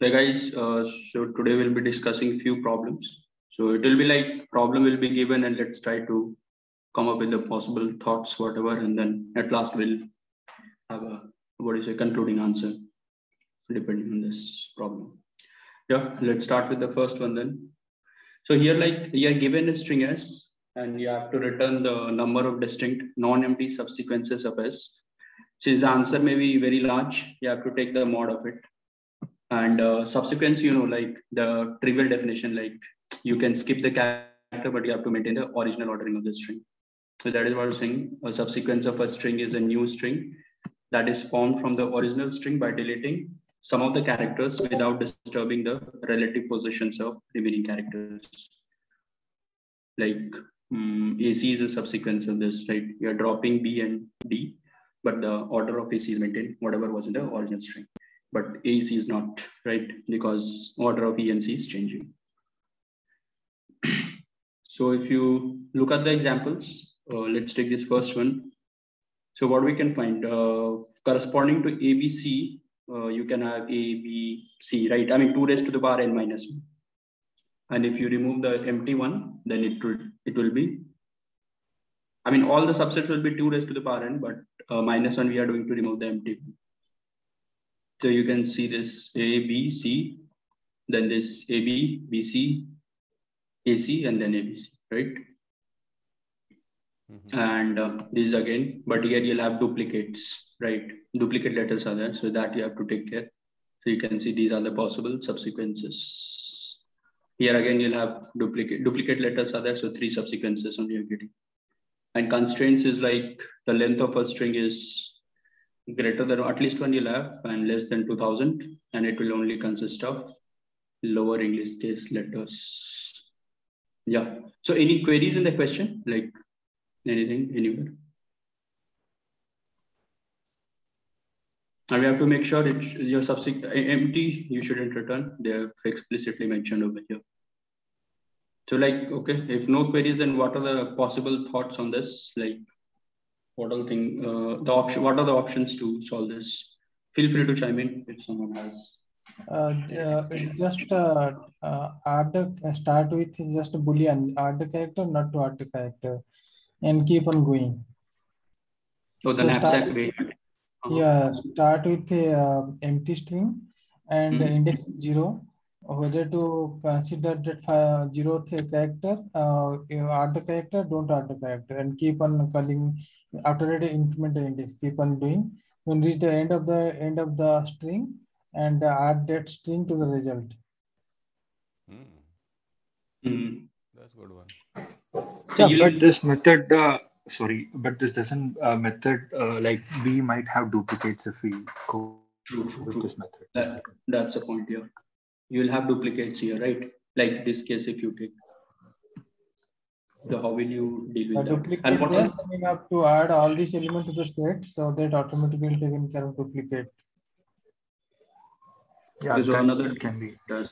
Hey guys, uh, so today we'll be discussing a few problems. So it will be like problem will be given and let's try to come up with the possible thoughts, whatever, and then at last we'll have a what is a concluding answer depending on this problem. Yeah, let's start with the first one then. So here like you are given a string S and you have to return the number of distinct non-empty subsequences of S. Since the answer may be very large, you have to take the mod of it. And uh, subsequence, you know, like the trivial definition, like you can skip the character, but you have to maintain the original ordering of the string. So that is what I'm saying. A subsequence of a string is a new string that is formed from the original string by deleting some of the characters without disturbing the relative positions of remaining characters. Like um, AC is a subsequence of this, right? You're dropping B and D, but the order of AC is maintained, whatever was in the original string. But AC is not, right? Because order of E and C is changing. so if you look at the examples, uh, let's take this first one. So what we can find, uh, corresponding to ABC, uh, you can have A, B, C, right? I mean, 2 raised to the power n minus 1. And if you remove the empty one, then it will, it will be, I mean, all the subsets will be 2 raised to the power n, but uh, minus 1, we are doing to remove the empty one. So you can see this A, B, C, then this A, B, B, C, A, C, and then A, B, C, right? Mm -hmm. And uh, this again, but here you'll have duplicates, right? Duplicate letters are there, so that you have to take care. So you can see these are the possible subsequences. Here again, you'll have duplicate duplicate letters are there, so three subsequences only you're getting. And constraints is like the length of a string is greater than at least one you'll have and less than 2000 and it will only consist of lower English case letters. Yeah. So any queries in the question? Like anything anywhere. And we have to make sure it your subsequent uh, empty you shouldn't return. They are explicitly mentioned over here. So like okay, if no queries, then what are the possible thoughts on this? Like what are the thing uh, the option? What are the options to solve this? Feel free to chime in if someone has. Uh, uh, just uh, uh, add the start with just a boolean add the character not to add the character and keep on going. Oh, the so way. Uh-huh. Yeah, start with a uh, empty string and mm-hmm. index zero. Whether to consider that zeroth character, uh, add the character, don't add the character, and keep on calling after that increment index. Keep on doing. When reach the end of the end of the string, and add that string to the result. Mm. Mm. That's good one. Yeah, but this method, uh, sorry, but this doesn't uh, method uh, like we might have duplicates if we go true, true, with true. this method. That, that's a point here. You will have duplicates here, right? Like this case, if you take. So how will you deal with A that? And what there, are- then you have to add all these elements to the set so that automatically taken care of duplicate. Yeah, There's that another can be. does.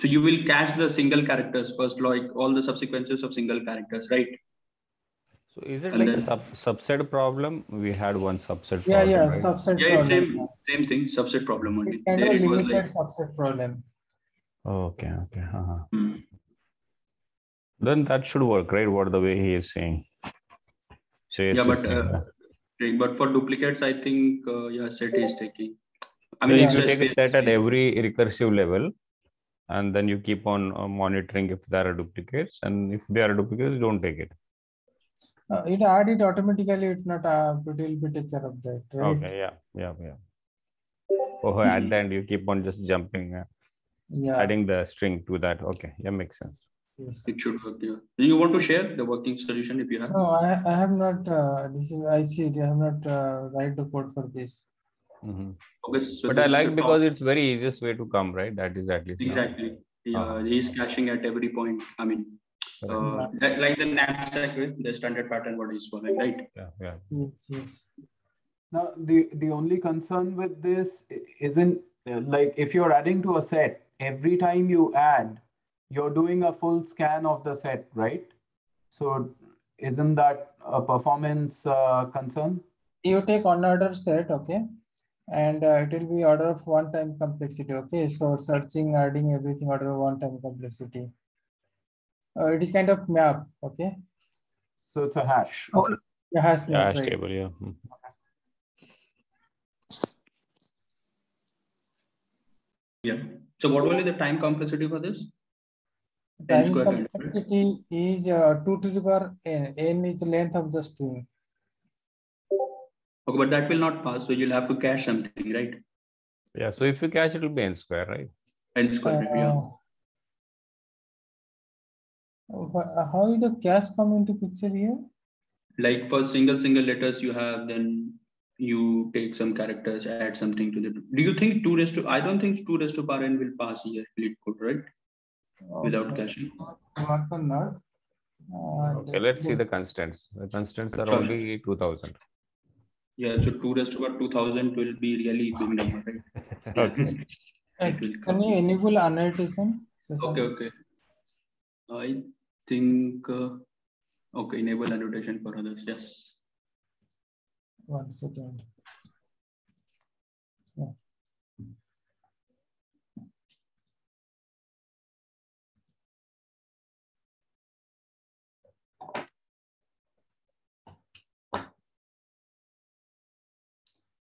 So you will cache the single characters first, like all the subsequences of single characters, right? So is it And like then- a sub subset problem? We had one subset Yeah, problem, yeah, right? subset Yeah, problem. same same thing, subset problem only. It's kind There a it was limited like, subset problem. Okay, okay. Uh-huh. hmm. Then that should work, right? What the way he is saying. So Yeah, but, uh, but for duplicates, I think uh, yeah, set is taking. I So mean, if you just take a set at every recursive level, and then you keep on uh, monitoring if there are duplicates, and if there are duplicates, don't take it. Uh, it add it automatically. It's not. Uh, it will be take care of that. Right? Okay, yeah, yeah, yeah. Oh, at the end you keep on just jumping, uh, Yeah. adding the string to that. Okay, yeah, makes sense. Yes. It should work. Yeah. Do you want to share the working solution if you have? No, I, I have not. Uh, this is I see. it. I have not uh, write the code for this. Mhm. Okay, so but this I like because top- it's very easiest way to come, right? That is at least now. exactly. Yeah, Uh-huh. he's caching at every point. I mean, Correct. Uh, like, like the knapsack with the standard pattern what is he's following, right? yeah, yeah. Yes, yes. Now, the, the only concern with this isn't uh, like if you're adding to a set, every time you add, you're doing a full scan of the set, right? So isn't that a performance uh, concern? you take unordered set, okay, and uh, it will be order of one time complexity. Okay, so searching, adding everything order of one time complexity. Uh, it is kind of map. Okay. So it's a hash. Oh, yeah, hash Yeah, map. hash right. table, yeah. Hmm. Yeah. So what will be the time complexity for this? Time square kind of, right? complexity is uh, 2 to the power n. n is the length of the string. Okay, but that will not pass. So you'll have to cache something, right? Yeah, so if you cache, it will be n square, right? N square, right? yeah. How did the cache come into picture here? Like for single single letters you have, then you take some characters, add something to the. Do you think two raised to? I don't think two raised to power n will pass here. Will it could, right? Without caching. Not or not. Uh, Okay, let's see the constants. The constants are Sure. only 2000. Yeah, so two raised to power two thousand will be really big number, right? Okay. Uh, It will Can you enable annotation? Okay, okay. I think, uh, okay, enable annotation for others, yes. One second. Yeah.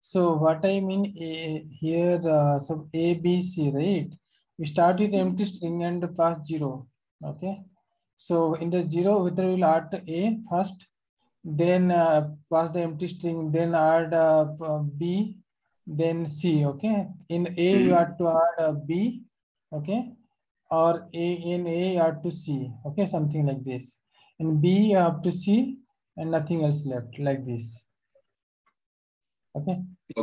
So what I mean eh, here, uh, so A, B, C, right? We start with empty string and pass zero, okay? So in the zero, whether we'll add A first, then uh, pass the empty string, then add uh, uh, B, then C, okay? In A, you Mhm. have to add a B, okay? Or A in A, you have to C, okay? Something like this. In B, you have to C and nothing else left, like this. Okay?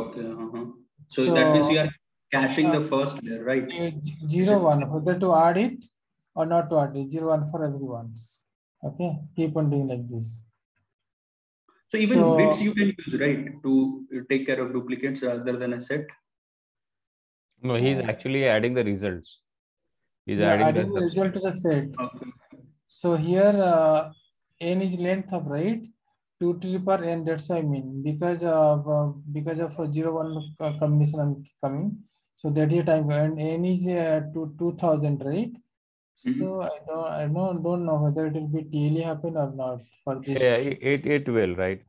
Okay, uh-huh. So that means you are caching the uh, first layer, right? uh, Zero one, whether to add it or not to add it, zero one for everyone's. Okay, keep on doing like this. So even So- bits you can use, right, to take care of duplicates rather than a set? No, he's Uh, actually adding the results. He's Yeah, adding, adding the the result to the set. Okay. So here, uh, n is length of right, two to the power n, that's what I mean, because of, uh, because of a zero one co- combination I'm coming. So that is time, and n is uh, to two thousand, right? Mhm. So I don't, I don't, don't know whether it will be TLE happen or not for this. yeah, it, it it will, right?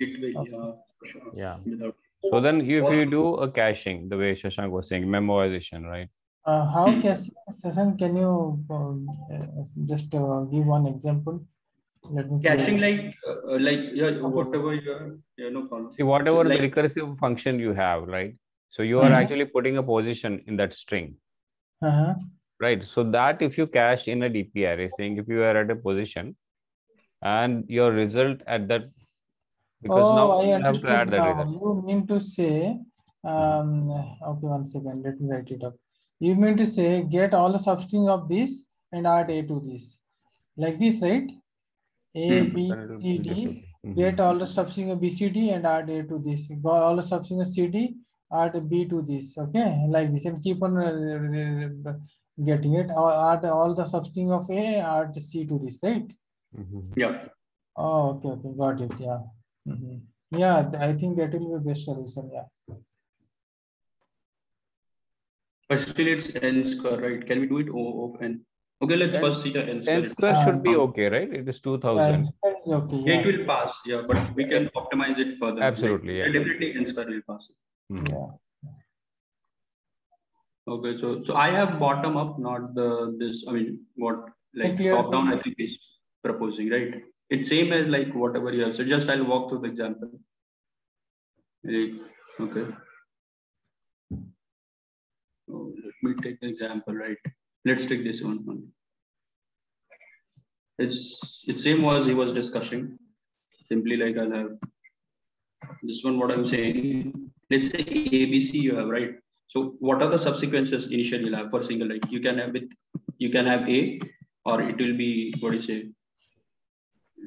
It will, Okay. yeah, sure. Yeah. Without, So then if you do a caching, the way Shashank was saying, memoization, right? Uh, how Hmm. can, Sasan, can you um, uh, just uh, give one example? Let me. play. caching like, uh, like, yeah, whatever you are, yeah, no problem. See, whatever like- the recursive function you have, right? So you are Mhm. actually putting a position in that string, Uh-huh. Right? So that if you cache in a DP array, saying if you are at a position and your result at that, because Oh, now I you have to add that now. result. You mean to say, um, okay, one second, let me write it up. You mean to say, get all the substring of this and add A to this, like this, right? A, Hmm. B, Then it will C, be just D, okay. Mhm. get all the substring of B, C, D and add A to this. Got all the substring of C, D, add B to this, okay? Like this and keep on uh, uh, getting it, or add all the substring of A, add C to this, right? Mhm. Yeah, Oh, okay, okay, got it, yeah. Mhm. Yeah, I think that will be best solution, yeah. but still it's n square, right? Can we do it O of n? Okay, let's N- first see the n square. N square should be Um, okay, right? It is two Yeah, thousand. that is okay, Yeah, it will pass, yeah, but we can optimize it further. like, Absolutely, yeah. Definitely n square will pass. yeah. Okay, so, so I have bottom up, not the, this, I mean, what, like top down, this. I think is proposing, right? It's same as like whatever you have, so just I'll walk through the example. Okay. So let me take the example, right? Let's take this one. one. It's, it's same as he was discussing, simply like I'll have this one, what I'm saying, let's say ABC you have, right? So what are the subsequences initially you'll have for single like you can have with you can have A or it will be what do you say?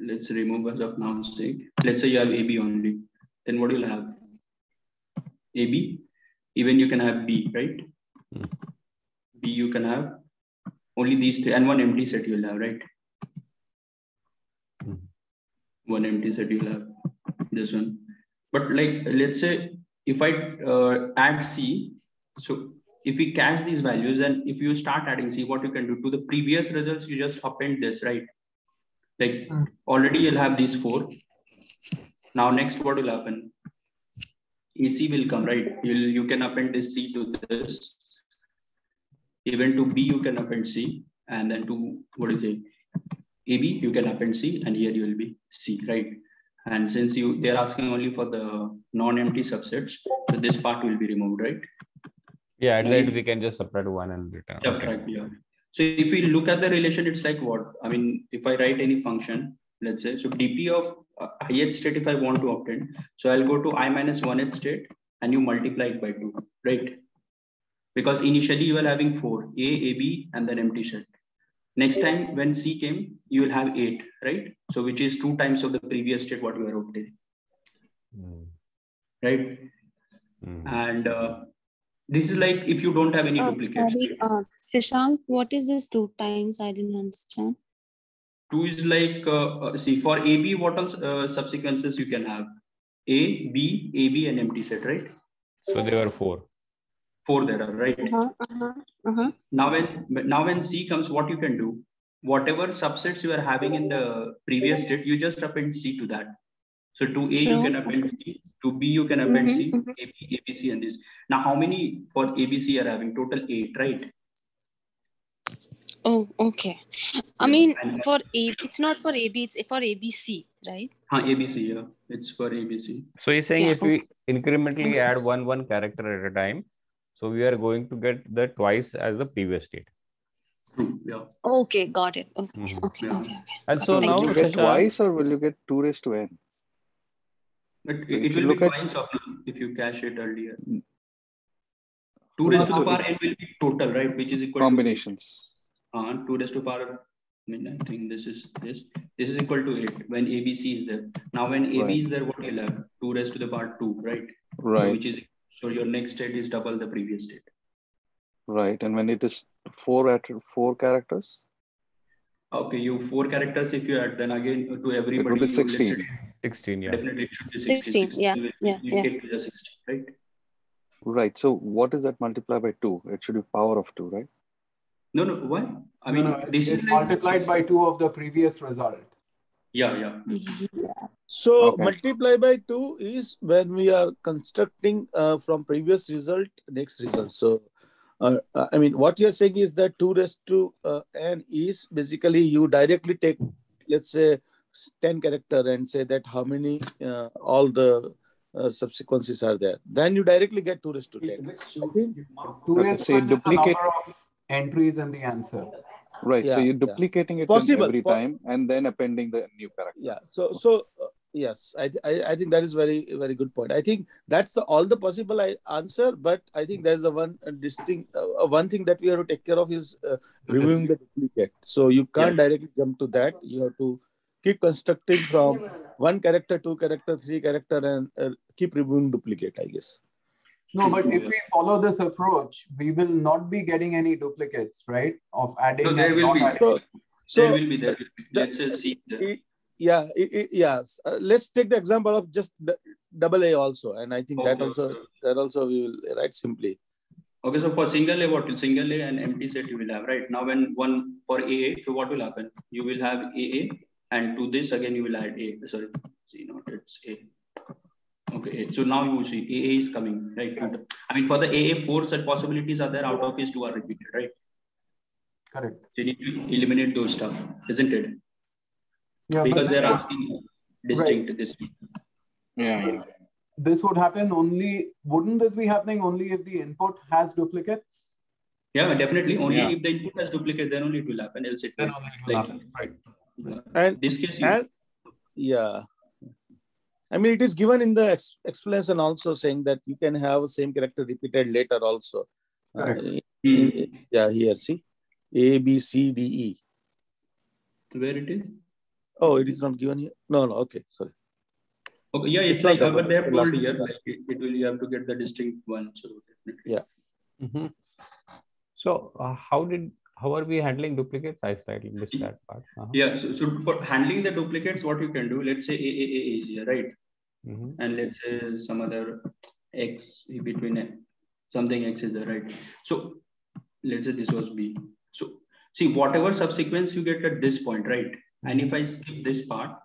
Let's remove as of now sake. Let's say you have AB only. Then what you'll have? AB. Even you can have B, right? Hmm. B you can have only these three and one empty set you'll have, right? Hmm. One empty set you'll have this one. But like, let's say if I uh, add C, so if we cache these values and if you start adding see what you can do to the previous results, you just append this, right? Like Mm. already you'll have these four. Now next, what will happen? AC will come, right? You'll, you can append this C to this. Even to B, you can append C. And then to, what is it? AB, you can append C and here you will be C, right? And since you, they're asking only for the non-empty subsets, so this part will be removed, right? Yeah, at the And end we can just subtract one and return. Subtract, yeah. So if we look at the relation, it's like what? I mean, if I write any function, let's say, so dp of uh, ith state if I want to obtain, so I'll go to i minus one th state and you multiply it by two, right? Because initially you were having four, a, a, b, and then empty set. Next time when c came, you will have eight, right? So which is two times of the previous state what you were obtaining, Mm. right? Mm. And uh, this is like if you don't have any Uh, duplicates. sorry, uh, Shashank, what is this two times? I didn't understand. two is like uh, uh, see for ab what else uh, subsequences you can have a b ab and empty set right So there are four. four there are right Uh-huh, uh-huh, uh-huh. now when now when c comes what you can do whatever subsets you are having in the previous state you just append c to that so to a you can append c to b you can append c ab abc and this now how many for abc are having total eight right Oh, okay. I Yeah, mean, and- for A, it's not for AB, it's for ABC, right? huh, abc yeah it's for abc So he's saying Yeah, if we incrementally add one one character at a time, so we are going to get the twice as the previous state. true yeah Okay, got it. Okay, Mhm. okay, Yeah. okay, okay. And so Thank now Will you get twice or will you get two raised to n? But it, it will look be at- of if you cache it earlier. Mm. Two raised to the power n will be total, right? Which is equal Combinations. to uh, two raised to power. I mean, I think this is this. This is equal to eight when ABC is there. Now when AB Right. is there, what you'll have? Two raised to the power two, right? So Right, which is so your next state is double the previous state. right. And when it is four at four characters, Okay, you four characters if you add, then again to everybody. it will be say 16. 16, yeah. Definitely, it should be 16. 16, yeah, will- yeah, you yeah. get to the 16, right? Right. So what is that multiplied by two? It should be power of two, right? No, no, why? I mean, no, this it's is like, multiplied by two of the previous result. Yeah, yeah. Yeah. So Okay. multiply by two is when we are constructing uh, from previous result next result. So uh, uh, I mean, what you're saying is that two raised to uh, n is basically you directly take, let's say, ten character and say that how many uh, all the uh, subsequences are there. Then you directly get two raised to ten. I think Two Okay, raised so to you n is the duplicate- of entries and the answer. Right. so you're yeah. duplicating it Possible, every po- time and then appending the new character. yeah so so uh, yes I, I i think that is very very good point i think that's the all the possible I, answer but i think there's a one uh, distinct uh, uh, one thing that we have to take care of is uh, removing the duplicate so you can't directly jump to that you have to keep constructing from one character two character three character and uh, keep removing duplicate i guess No, but if we follow this approach, we will not be getting any duplicates, right? Of adding. No, there will be. so so there will be there. Will be. Let's say see. there. i- yeah i- i- yes uh, let's take the example of just d- double a also and i think that also okay. that also we will write simply Okay, so for single A, what will single A and empty set you will have, right? Now when one for AA, so what will happen? You will have AA and to this again you will add A. Sorry, see not it's A. Okay, so now you see AA is coming, right? I mean for the AA, four such possibilities are there, out of which two are repeated, right? Correct. So you need to eliminate those stuff, isn't it? Yeah, Because they're would- asking distinct this. Yeah, yeah. this would happen only. Wouldn't this be happening only if the input has duplicates? Yeah, definitely. Only Yeah. if the input has duplicate, then only it will happen. Else it Then will only it will like happen. Right. Yeah. and this case. You, and yeah i mean it is given in the ex- explanation also saying that you can have same character repeated later also Uh, Correct. in- Hmm. in- yeah here see a b c d e where it is? oh it is not given here no no okay sorry Okay, yeah, it's, It's not like that but they have told Last here like it, it will you have to get the distinct one. So definitely. Yeah. Mhm. So uh, how did how are we handling duplicates? I slightly missed that part. Uh-huh. Yeah. So, so for handling the duplicates, what you can do, let's say AAA is here, right? Mhm. and let's say some other x between it, something x is there, right? So let's say this was b. So see whatever subsequence you get at this point, right? And if I skip this part,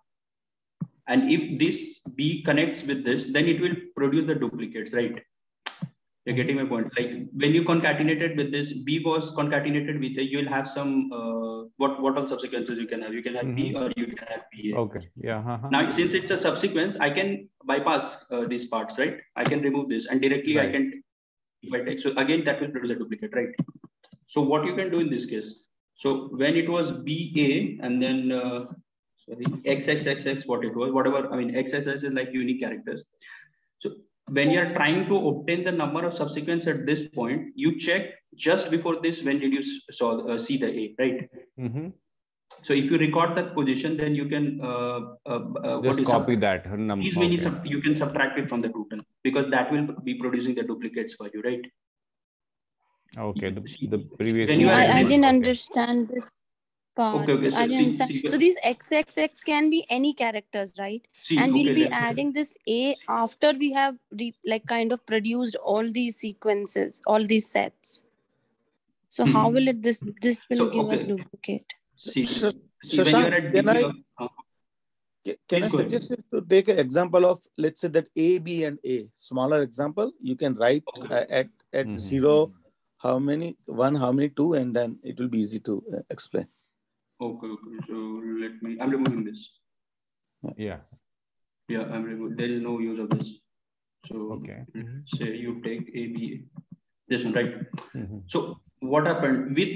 and if this b connects with this, then it will produce the duplicates, right? You're getting my point. Like when you concatenated with this, b was concatenated with a, you'll have some uh, what what all subsequences you can have. You can have b or you can have ba. Okay. Yeah. uh-huh. Now, since it's a subsequence, I can bypass uh, these parts, right? I can remove this and directly I can, if I take, so again, that will produce a duplicate, right? So what you can do in this case, so when it was BA and then, uh, sorry, XXXX, what it was, whatever, I mean, XXX is like unique characters. So when you're trying to obtain the number of subsequence at this point, you check just before this, when did you saw, uh, see the A, right? Mhm. So if you record that position, then you can uh, uh, uh, Just is copy sub- that number. These many okay. sub- you can subtract it from the total because that will be producing the duplicates for you, right? Okay. The, See, the previous. when you I, I didn't Okay. understand this part. Okay, okay, so I didn't see- understand. see- so these XXX can be any characters, right? See, and we'll okay, be let's- adding this A after we have re- like kind of produced all these sequences, all these sets. So how Mhm. will it this this will So, give us okay. duplicate? See, Sh- see when Shashank, can DP I- of- uh, Can Please go suggest you to take an example of, let's say that A, B, and A, smaller example, you can write Okay. uh, at, at Mhm. zero, how many, one, how many, two, and then it will be easy to uh, explain. Okay, okay. So let me. I'm removing this. Yeah. Yeah, I'm removing. There is no use of this. So Okay. let's say you take A B, this one, right? Mhm. So what happened with?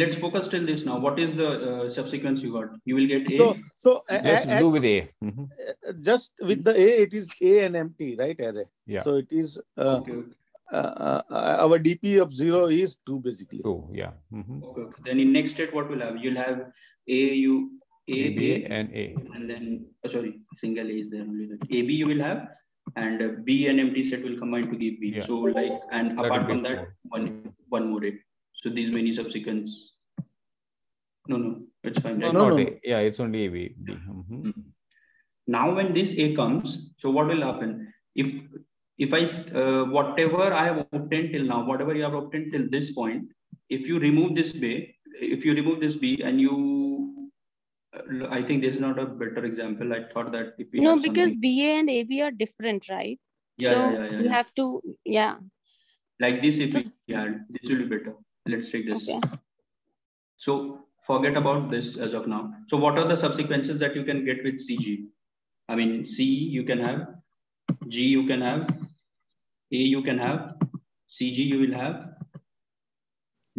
Let's focus till this now. What is the uh, subsequence you got? You will get A. So, so Just a- do with A. Mhm. uh, just with the A, it is A and empty, right? Array. Yeah. So it is, uh, okay, okay. Uh, uh, our DP of zero is two basically. Two. Yeah. Mhm. Okay, okay. Then in next state, what will have? You'll have A, U, A, A, B, A, and A. and then, oh, sorry, single A is there only. that. A, B you will have, and uh, B and empty set will combine to give B. Yeah. So like, and That apart from that, four. one, one more A. So these many subsequence. No, no, it's fine. No, right? no, Not no. A. Yeah, it's only A, B. B. Mhm. Mm. Now, when this A comes, so what will happen? If if I uh, whatever I have obtained till now, whatever you have obtained till this point, if you remove this B, if you remove this B and you, uh, I think this is not a better example. I thought that if we No, because something- BA and AB are different, right? Yeah, so yeah, yeah, yeah, you have to, yeah. like this, if So- we, yeah, this will be better. Let's take this. Okay. So forget about this as of now. So what are the subsequences that you can get with CG? I mean, C you can have, G you can have, A you can have, CG you will have,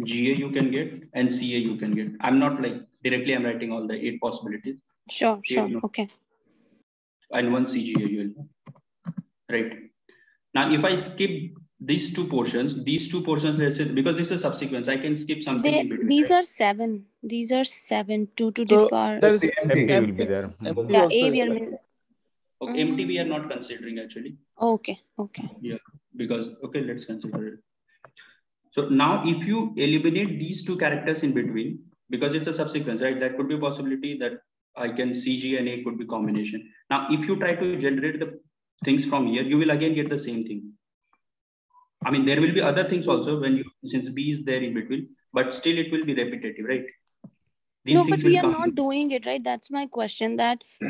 GA you can get, and CA you can get. I'm not like directly I'm writing all the eight possibilities Sure, sure. no. Okay. and one CGA you will have. Right. Now, if I skip these two portions, these two portions, because this is a subsequence, I can skip something They, between. these right? are seven. These are seven. Two to So the power. there is Empty will be empty- there. Mhm. Yeah, A is we are. there. mil- Okay, empty we are not considering actually. Okay, okay. Because okay let's consider it. So now if you eliminate these two characters in between because it's a subsequence right that could be a possibility that i can cg and a could be combination. Now if you try to generate the things from here you will again get the same thing. I mean there will be other things also when you since b is there in between but still it will be repetitive right no, but we are come- not doing it, right? That's my question. That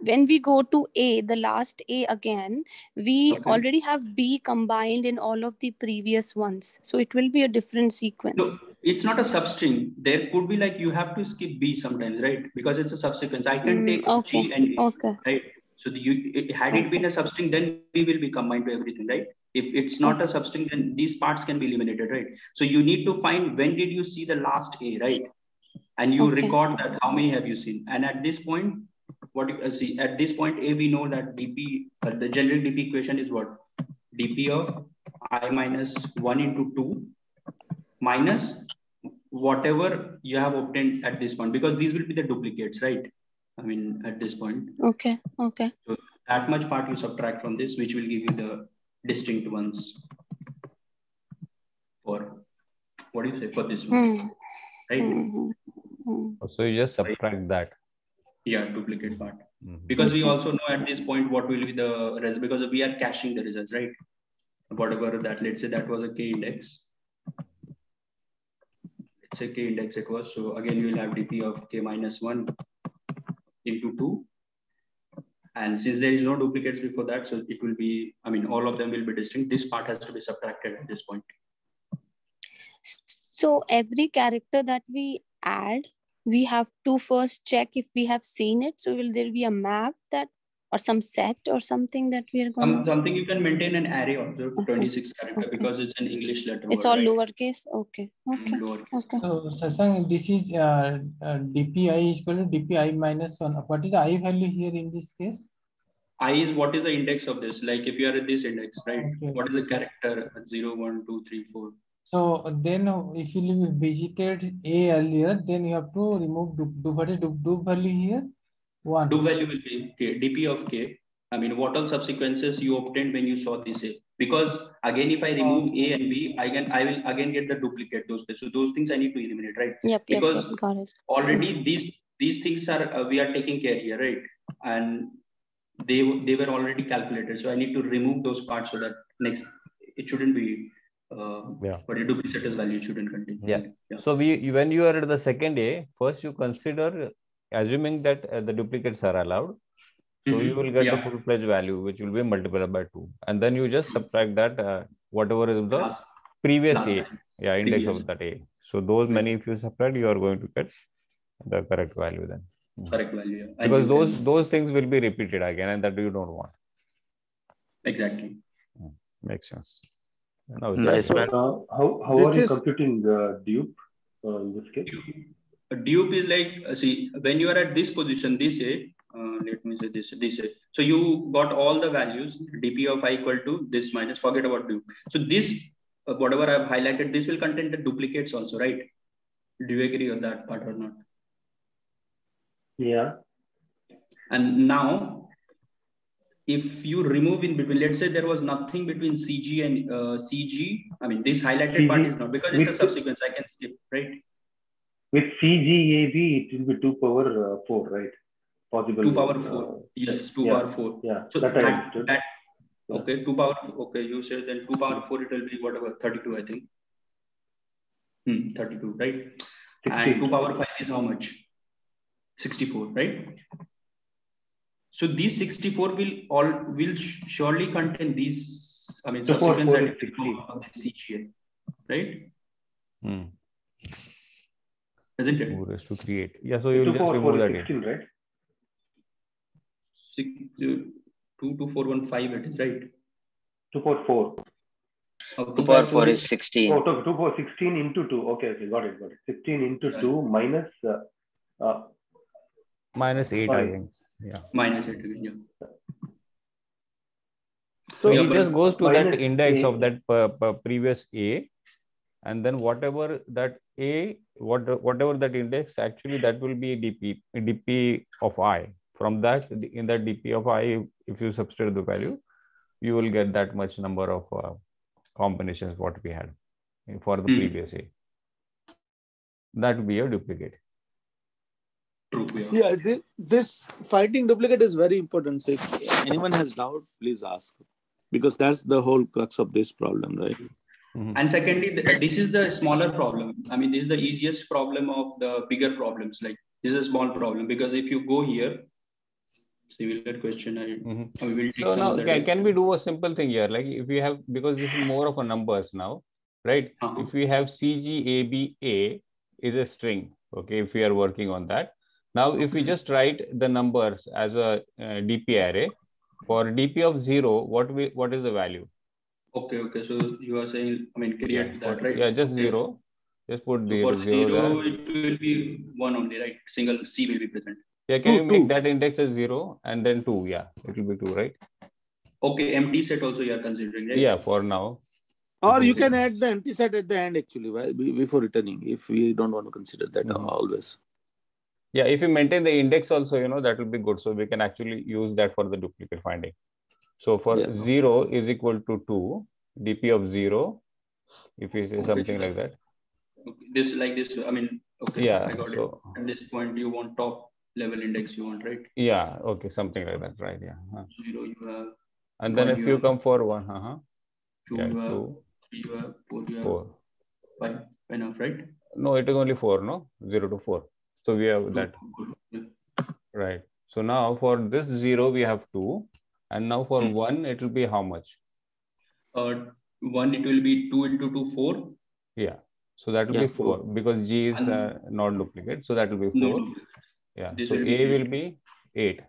when we go to A, the last A again, we Okay. already have B combined in all of the previous ones. So it will be a different sequence. No, it's not a substring. There could be like you have to skip B sometimes, right? Because it's a subsequence. I can Mm, take okay, G and A, Okay. right? So the, you, it, had it been a substring, then we will be combined to everything, right? If it's not a substring, then these parts can be eliminated, right? So you need to find when did you see the last A, right? And you Okay. record that how many have you seen? And at this point, what you uh, see at this point A, we know that dp uh, the generic dp equation is what dp of i minus one into two minus whatever you have obtained at this point because these will be the duplicates, right? I mean, at this point, Okay. Okay. that much part you subtract from this, which will give you the distinct ones for what do you say for this one, Hmm. Right? Hmm. Hmm. So you just subtract that. Yeah, duplicate part. Mhm. Because we also know at this point what will be the res because we are caching the results, right? Whatever that, let's say that was a k index. Let's say k index it was. So again, you will have dp of k minus one into two. And since there is no duplicates before that, so it will be, I mean, all of them will be distinct. This part has to be subtracted at this point. So every character that we add, we have to first check if we have seen it. So will there be a map that or some set or something that we are going Um, to something you can maintain an array of the Okay. 26 character Okay. because it's an English letter. It's word, all right? lowercase. Okay. Okay. Mm, lowercase. Okay. So Sasang, this is uh, uh, DPI is equal to DPI minus one. What is the I value here in this case? I is what is the index of this? Like if you are at this index, right? Okay. What is the character? 0, 1, 2, 3, 4. So then uh, if you visited A earlier, then you have to remove do, do what is do, do value here? One. Do value will be k, dp of k. I mean, what all subsequences you obtained when you saw this A? Because again, if I remove A and B, I can I will again get the duplicate those. So those things I need to eliminate, right? Yep. Yep. Because- yep. Got it. Already these these things are uh, we are taking care here, right? And they they were already calculated. So I need to remove those parts so that next it shouldn't be. Uh, Yeah. But a duplicitous value shouldn't contain. Yeah. Yeah. So we when you are at the second A, first you consider assuming that uh, the duplicates are allowed. So you Mhm. will get the full fledged value, which will be multiplied by two, and then you just subtract that uh, whatever is the Last- previous last A, time. yeah, index Previous. of that A. So those many, if you subtract, you are going to get the correct value then, correct value. yeah. Because you those those things will be repeated again, and that you don't want. exactly. Makes sense. Now, Nice, just- man. Uh, how how This are you is- computing the dupe uh, in this case? A dupe is like uh, see when you are at this position, this A. Uh, let me say this this A. So you got all the values dp of i equal to this minus. Forget about dupe. So this uh, whatever I've highlighted, this will contain the duplicates also, right? Do you agree on that part or not? Yeah. And now, if you remove in between, let's say there was nothing between CG and uh, CG. I mean, this highlighted part is not because it's a subsequence. I can skip, right? With CGAB, it will be two power uh, four, right? Possible. Two power uh, four. Yes, two yeah. power four. Yeah, So that I that, understood. that Yeah. okay, two power. Okay, you said then two power four. It will be whatever thirty-two, I think. Hmm, thirty-two, right? And two power five is how much? Sixty-four, right? So these sixty-four will all will surely contain these. I mean, So four- subsequent four is scientific 60. of the CGA, right? Hmm. Isn't it? Two raised to three eight. Yeah, so you will just power remove four that. is A. sixteen, right? Six, uh, two two four one five. It is right. Two power four. Uh, Two power four is sixteen. Oh, two, two power sixteen into two. Okay, okay, got it, got it. Sixteen into Right. two minus. Uh, uh, Minus eight, I think. Yeah. minus it again. Yeah. So Yeah, it just goes to that index A. of that per, per previous A, and then whatever that A, what whatever that index, actually that will be DP DP of I. From that, in that DP of I, if you substitute the value, you will get that much number of uh, combinations what we had for the Hmm. previous A. That will be a duplicate. True. Yeah. Yeah, thi- this finding duplicate is very important. So if anyone has doubt, please ask. Because that's the whole crux of this problem, right? And secondly, this is the smaller problem. I mean, this is the easiest problem of the bigger problems. Like this is a small problem because if you go here, similar question. I, Mhm. I will take So now, can, can we do a simple thing here? Like if we have, because this is more of a numbers now, right? Uh-huh. If we have CGABA is a string, okay, if we are working on that. Now, if we just write the numbers as a uh, DP array, for DP of zero, what we what is the value? Okay, okay. So you are saying, I mean, create that, for- right? yeah, just Okay. zero. Just put So zero, for zero zero, it will be one only, right? Single C will be present. Yeah, can Two, you make two. that index as zero and then two? Yeah, it will be two, right? Okay, empty set also you are considering, right? Yeah, for now. Or you can add the empty set at the end actually while- before returning if we don't want to consider that Mhm. always. Yeah, if you maintain the index also, you know, that will be good. So we can actually use that for the duplicate finding. So for Yeah. zero is equal to two, dp of zero, if you say Okay, something like that. Okay. This like this. I mean, okay, Yeah, I got it. so At this point, you want top level index you want, right? Yeah, okay, something like that, right? Yeah. Huh. Zero, you have And then if you you come for one, uh-huh, two, yeah, you have two, three, you have four, you have four. five. Enough, right? No, it is only four, no? Zero to four. So we have that, right? So now for this zero, we have two. And now for Hmm. one, it will be how much? Uh, one, it will be two into two, four. Yeah. So that will Yeah, be four because G is uh, not duplicate. So that will be four. no. Yeah. This So will A be will be eight.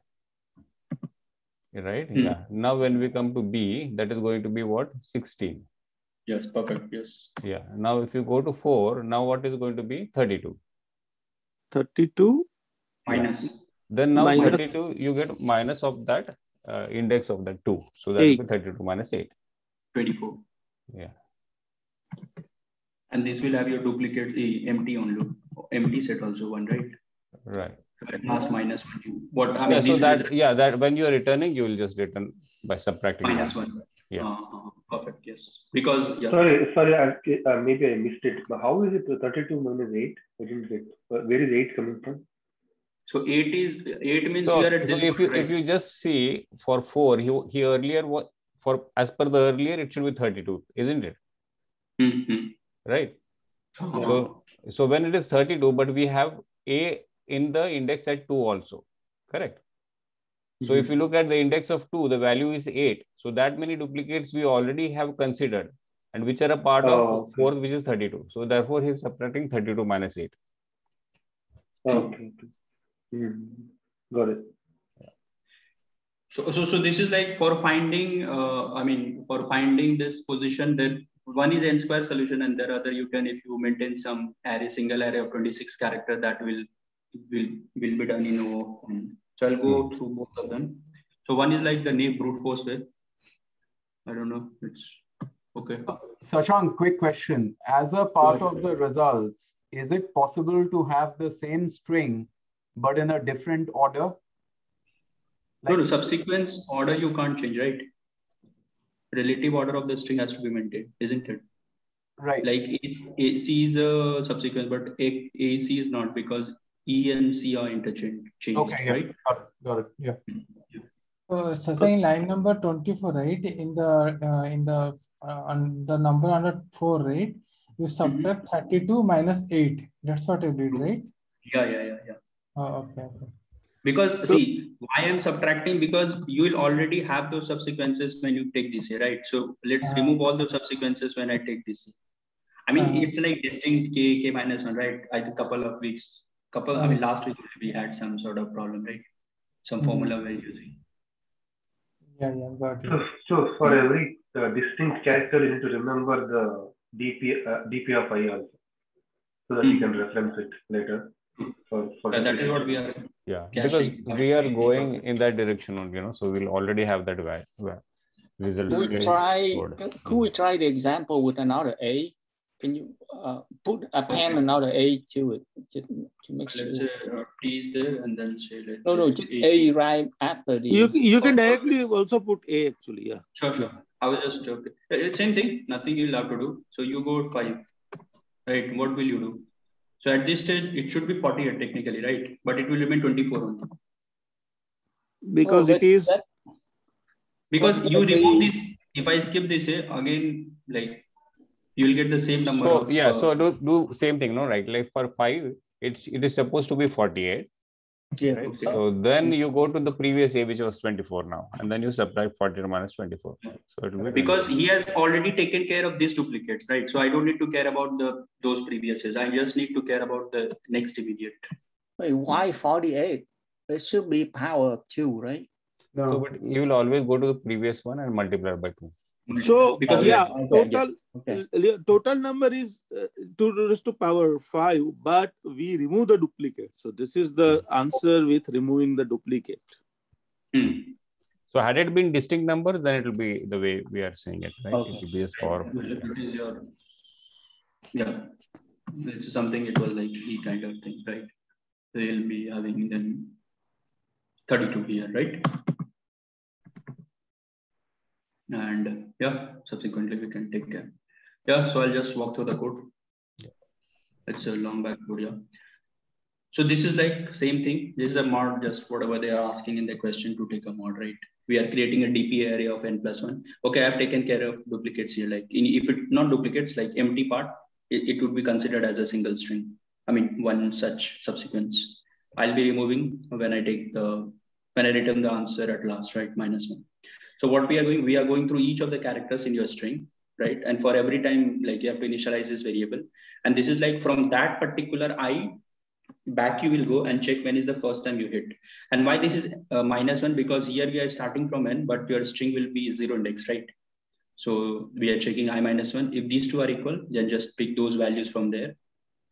Right? Hmm. Yeah. Now when we come to B, that is going to be what? 16. Yes, perfect. Yes. Yeah. Now if you go to four, now what is going to be 32? 32 Minus. Then now Minus- 32, you get minus of that uh, index of that two. So that Eight. will be 32 minus eight. 24. Yeah. And this will have your duplicate the empty only. Empty set also one, right? Right. Last minus one. What I mean, Yeah. So this that, is yeah, that when you are returning, you will just return by subtracting minus one. One. Yeah. Uh, perfect. Yes. Because yeah. Sorry, sorry, I, uh, maybe I missed it. But how is it 32 minus 8? I didn't get. uh, Where is 8 coming from? So eight is eight means So, we are at so this if point, you right? if you just see for four, he he earlier was for as per the earlier it should be 32, isn't it? Mhm. Right. Uh, So so when it is 32, but we have A in the index at 2 also. Correct. So if you look at the index of 2, the value is 8. So that many duplicates we already have considered and which are a part Oh, of okay. 4 which is 32. So therefore he is subtracting 32 minus 8. Okay. okay. Hmm. Got it. So, so, so this is like for finding, uh, I mean, for finding this position, that one is n square solution, and there other you can, if you maintain some array, single array of 26 character, that will will will be done in O. So I'll go through both of them. So one is like the name brute force way. I don't know. It's okay. Uh, Sashank, quick question. As a part of the results, is it possible to have the same string but in a different order? No, no, subsequence order you can't change, right? Relative order of the string has to be maintained, isn't it? Right. Like A- AC is a subsequence, but AC is not because E and C are interchanged, changed, Okay, yeah. right? Got it. Got it. Yeah. So Sasai, line number 24, right? In the uh, in the uh, on the number under four, right? You subtract 32 minus 8. That's what you did, right? Yeah, yeah, yeah, yeah. Oh, okay, okay. Because see, why I'm subtracting because you will already have those subsequences when you take this right? So let's Uh-huh. remove all those subsequences when I take this. I mean, Uh-huh. it's like distinct k k minus one, right? I think couple of weeks, couple. I mean, Uh-huh. last week we had some sort of problem, right? Some Mhm. formula we're using. Yeah, yeah, got So, it. so for every uh, distinct character, you need to remember the DP, uh, DP of I also, so that you Hmm. can reference it later. For, for Yeah, that is what we are. Yeah, Caching. because we are going in that direction only, you know, so we'll already have that va- va- results. Could we try, stored. could we try the example with another A? Can you uh, put append another A to it to, to make sure? Let's say uh, T is there and then say let's No, no, say just A right after the. You, you can directly also put A actually, yeah. Sure, sure. I was just okay. It's same thing. Nothing you'll have to do. So you go five, right? What will you do? So at this stage, it should be 48 technically, right? But it will remain 24 only Because Oh, it that- is, that- because you remove this. If I skip this eh, again, like you'll get the same number. So of, yeah, uh, so do do same thing, no, right? Like for five, it's it is supposed to be 48. Yeah. Right? Okay. So then you go to the previous A, which was 24 now, and then you subtract 40 minus 24. So it will be because 24. he has already taken care of these duplicates, right? So I don't need to care about the those previouses. I just need to care about the next immediate. Wait, why 48? It should be power of two, right? So, No. but you will always go to the previous one and multiply by two. so because yeah, yeah. total, Okay. total number is uh, 2 raised to power 5, but we remove the duplicate. So this is the answer with removing the duplicate. Hmm. So had it been distinct numbers, then it will be the way we are saying it, right? Okay. It will be a power. of- it is your, yeah, it's something it was like E kind of thing, right? They'll be having then 32 here, right? And yeah, subsequently we can take care. Yeah, so I'll just walk through the code. It's a long back code, yeah. So this is like same thing. This is a mod, just whatever they are asking in the question to take a mod, right? We are creating a DP array of n plus one. Okay, I've taken care of duplicates here. Like in, if it not duplicates, like empty part, it, it would be considered as a single string. I mean, one such subsequence. I'll be removing when I take the when I return the answer at last, right? Minus one. So what we are doing, we are going through each of the characters in your string, right? And for every time, like you have to initialize this variable. And this is like from that particular i back you will go and check when is the first time you hit. And why this is uh, minus one, because here we are starting from n, but your string will be zero index, right? So we are checking i minus one. If these two are equal, then just pick those values from there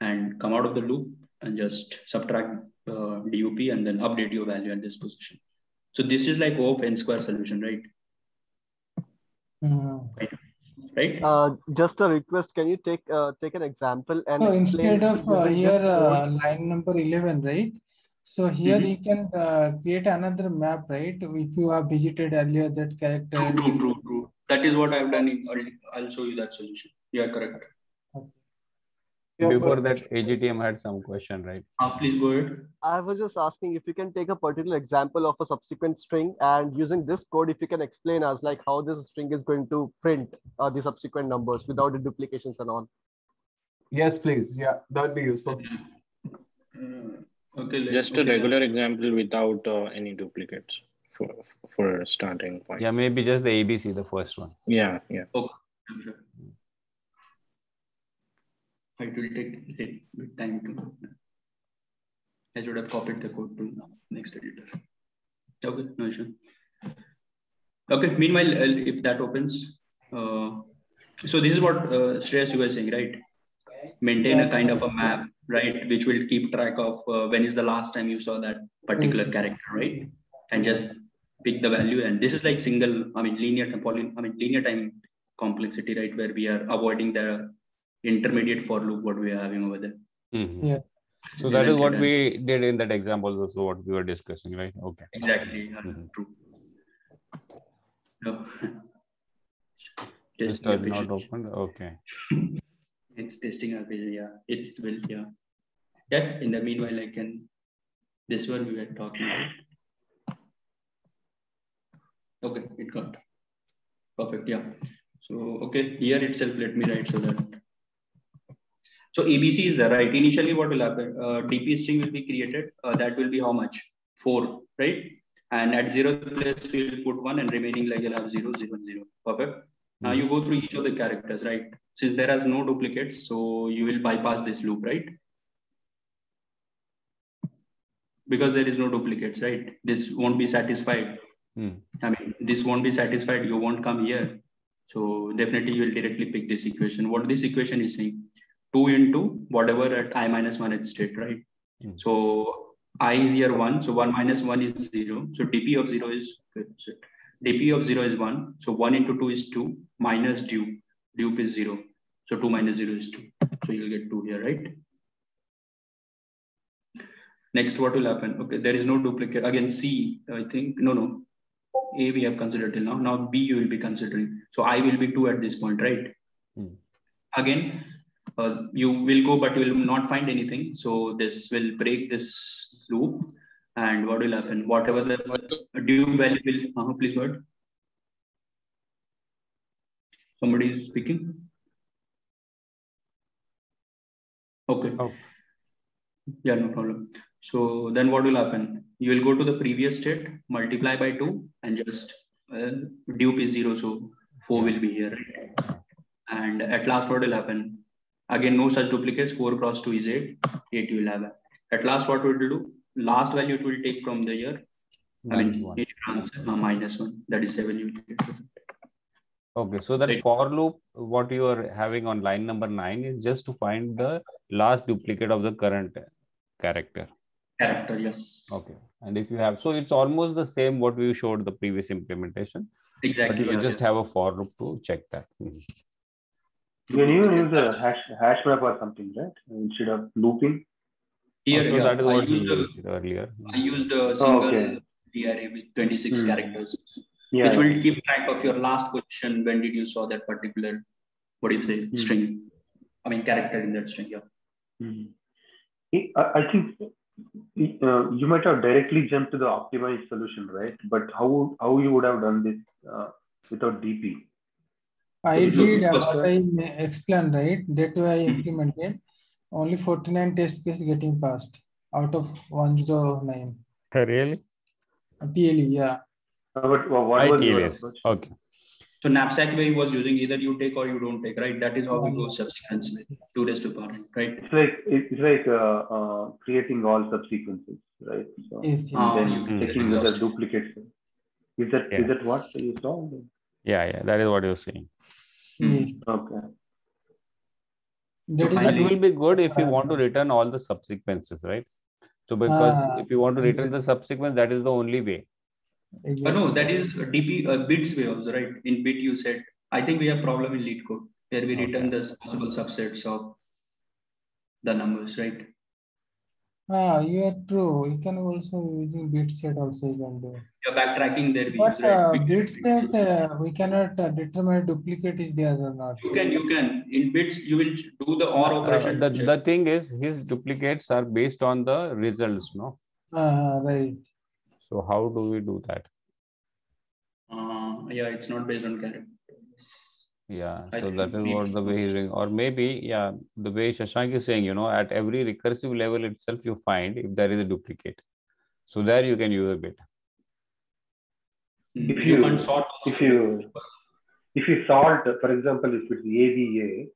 and come out of the loop and just subtract uh, DUP and then update your value at this position. So this is like O of n square solution, right? Mhm. Right. Right? Uh, just a request, can you take uh, take an example and So instead of uh, here uh, line number 11, right? So here Mhm. you can uh, create another map, right? If you have visited earlier that character. True, true, true, true. That is what I've done. In, I'll, I'll show you that solution. You are correct. Yeah, Before that, AGTM had some question, right? Uh, please go ahead. I was just asking if you can take a particular example of a subsequent string and using this code, if you can explain us like how this string is going to print uh, the subsequent numbers without the duplications and all. Yes, please. Yeah, that'd be useful. Uh, okay. let- Just a regular example without uh, any duplicates for for a starting point. Yeah, maybe just the ABC, the first one. Yeah, yeah. Okay. It will take take bit time to. I should have copied the code to next editor. Okay, no issue. Okay. Meanwhile, if that opens, uh, so this is what uh, Shreyas you were saying, right? Maintain a kind of a map, right, which will keep track of uh, when is the last time you saw that particular character, right? And just pick the value. And this is like single, I mean, linear I mean, linear time complexity, right, where we are avoiding the intermediate for loop what we are having over there. Mhm. Yeah. So that is Isn't what it? we did in that example, also what we were discussing, right? Okay. Exactly. yeah, Mhm. True. No. Just Testing uh, not application. opened. Okay. It's testing our application. Yeah, it's will. Yeah. Yeah. In the meanwhile, I can. This one we were talking about. Okay, it got perfect. Yeah. So okay, here itself, let me write so that. So ABC is there, right? Initially, what will happen? Uh, DP string will be created. Uh, that will be how much? Four, right? And at zero place, we'll put one, and remaining like you'll have zero, zero, zero. Perfect. Now you go through each of the characters, right? Since there is no duplicates, so you will bypass this loop, right? Because there is no duplicates, right? This won't be satisfied. Hmm. I mean, this won't be satisfied. You won't come here. So definitely you will directly pick this equation. What this equation is saying? 2 into whatever at i minus 1 at state, right? Hmm. So i is here 1. So 1 minus 1 is 0. So dp of 0 is dp of 0 is 1. So 1 into 2 is 2 minus dupe. Dupe is 0. So 2 minus 0 is 2. So you'll get 2 here, right? Next, what will happen? Okay, there is no duplicate. Again, C, I think, no, no. A we have considered till now. Now B you will be considering. So I will be 2 at this point, right? Hmm. Again, uh, you will go, but you will not find anything. So this will break this loop. And what will happen? Whatever the due value will, uh, please go ahead. Somebody is speaking. Okay. Oh. Yeah, no problem. So then what will happen? You will go to the previous state, multiply by 2 and just uh, dupe is 0. So 4 will be here. And at last what will happen? Again, no such duplicates. 4 cross 2 is 8. 8 you will have. At last what will do? Last value it will take from the year. I mean, Minus one. answer, uh, minus 1. That is 7 you will. Okay, so that Right. for loop, what you are having on line number nine is just to find the last duplicate of the current character. Character, yes. Okay, and if you have, so it's almost the same what we showed the previous implementation, Exactly. but you yeah, just have a for loop to check that. Mhm. You can even use a hash hash map or something, right? Instead of looping. Here, Also, yeah, that is I what we used the used earlier. I used a single okay. array with 26 Hmm. characters, Yeah. which will keep track of your last position. When did you saw that particular, what do you say, Hmm. string? I mean, character in that string. Yeah. I I think uh, you might have directly jumped to the optimized solution, right? But how how you would have done this uh, without DP? I So- did uh, so- what I ma- explained, right? That way I implemented. Only 49 test case getting passed out of 109. Really? TLE, yeah. Uh, but wha- what was your Okay. So knapsack way he was using either you take or you don't take, right? That is how we go subsequently, two raised to power, right? It's like it's like uh, uh, creating all subsequences, right? So Yes, yes. Ah, then Mm. checking whether duplicates. Is that is Yeah. that what you saw? Yeah, yeah, that is what you're saying. Yes. Okay. That is That finally- will be good if you Uh, want to return all the subsequences, right? So because Ah, if you want to return the subsequence, that is the only way. Uh, no, that is DP uh, bits way also, right? In bit you said, I think we have problem in LeetCode where we return the possible subsets of the numbers, right? Ah, you are true. You can also using bit set also you can do. You're backtracking there. we But use, right? uh, Bit- bit set uh, we cannot uh, determine duplicate is there or not. You can, you can. In bits, you will do the OR Uh, operation. the, the thing is, his duplicates are based on the results, no? Ah, right. So how do we do that? Uh, yeah, it's not based on character. Yeah, I so that is we- what the way he's doing, or maybe, yeah, the way Shashank is saying, you know, at every recursive level itself, you find if there is a duplicate. So there you can use a bit. If You you- can't sort. If you if you sort, for example, if it's AVA,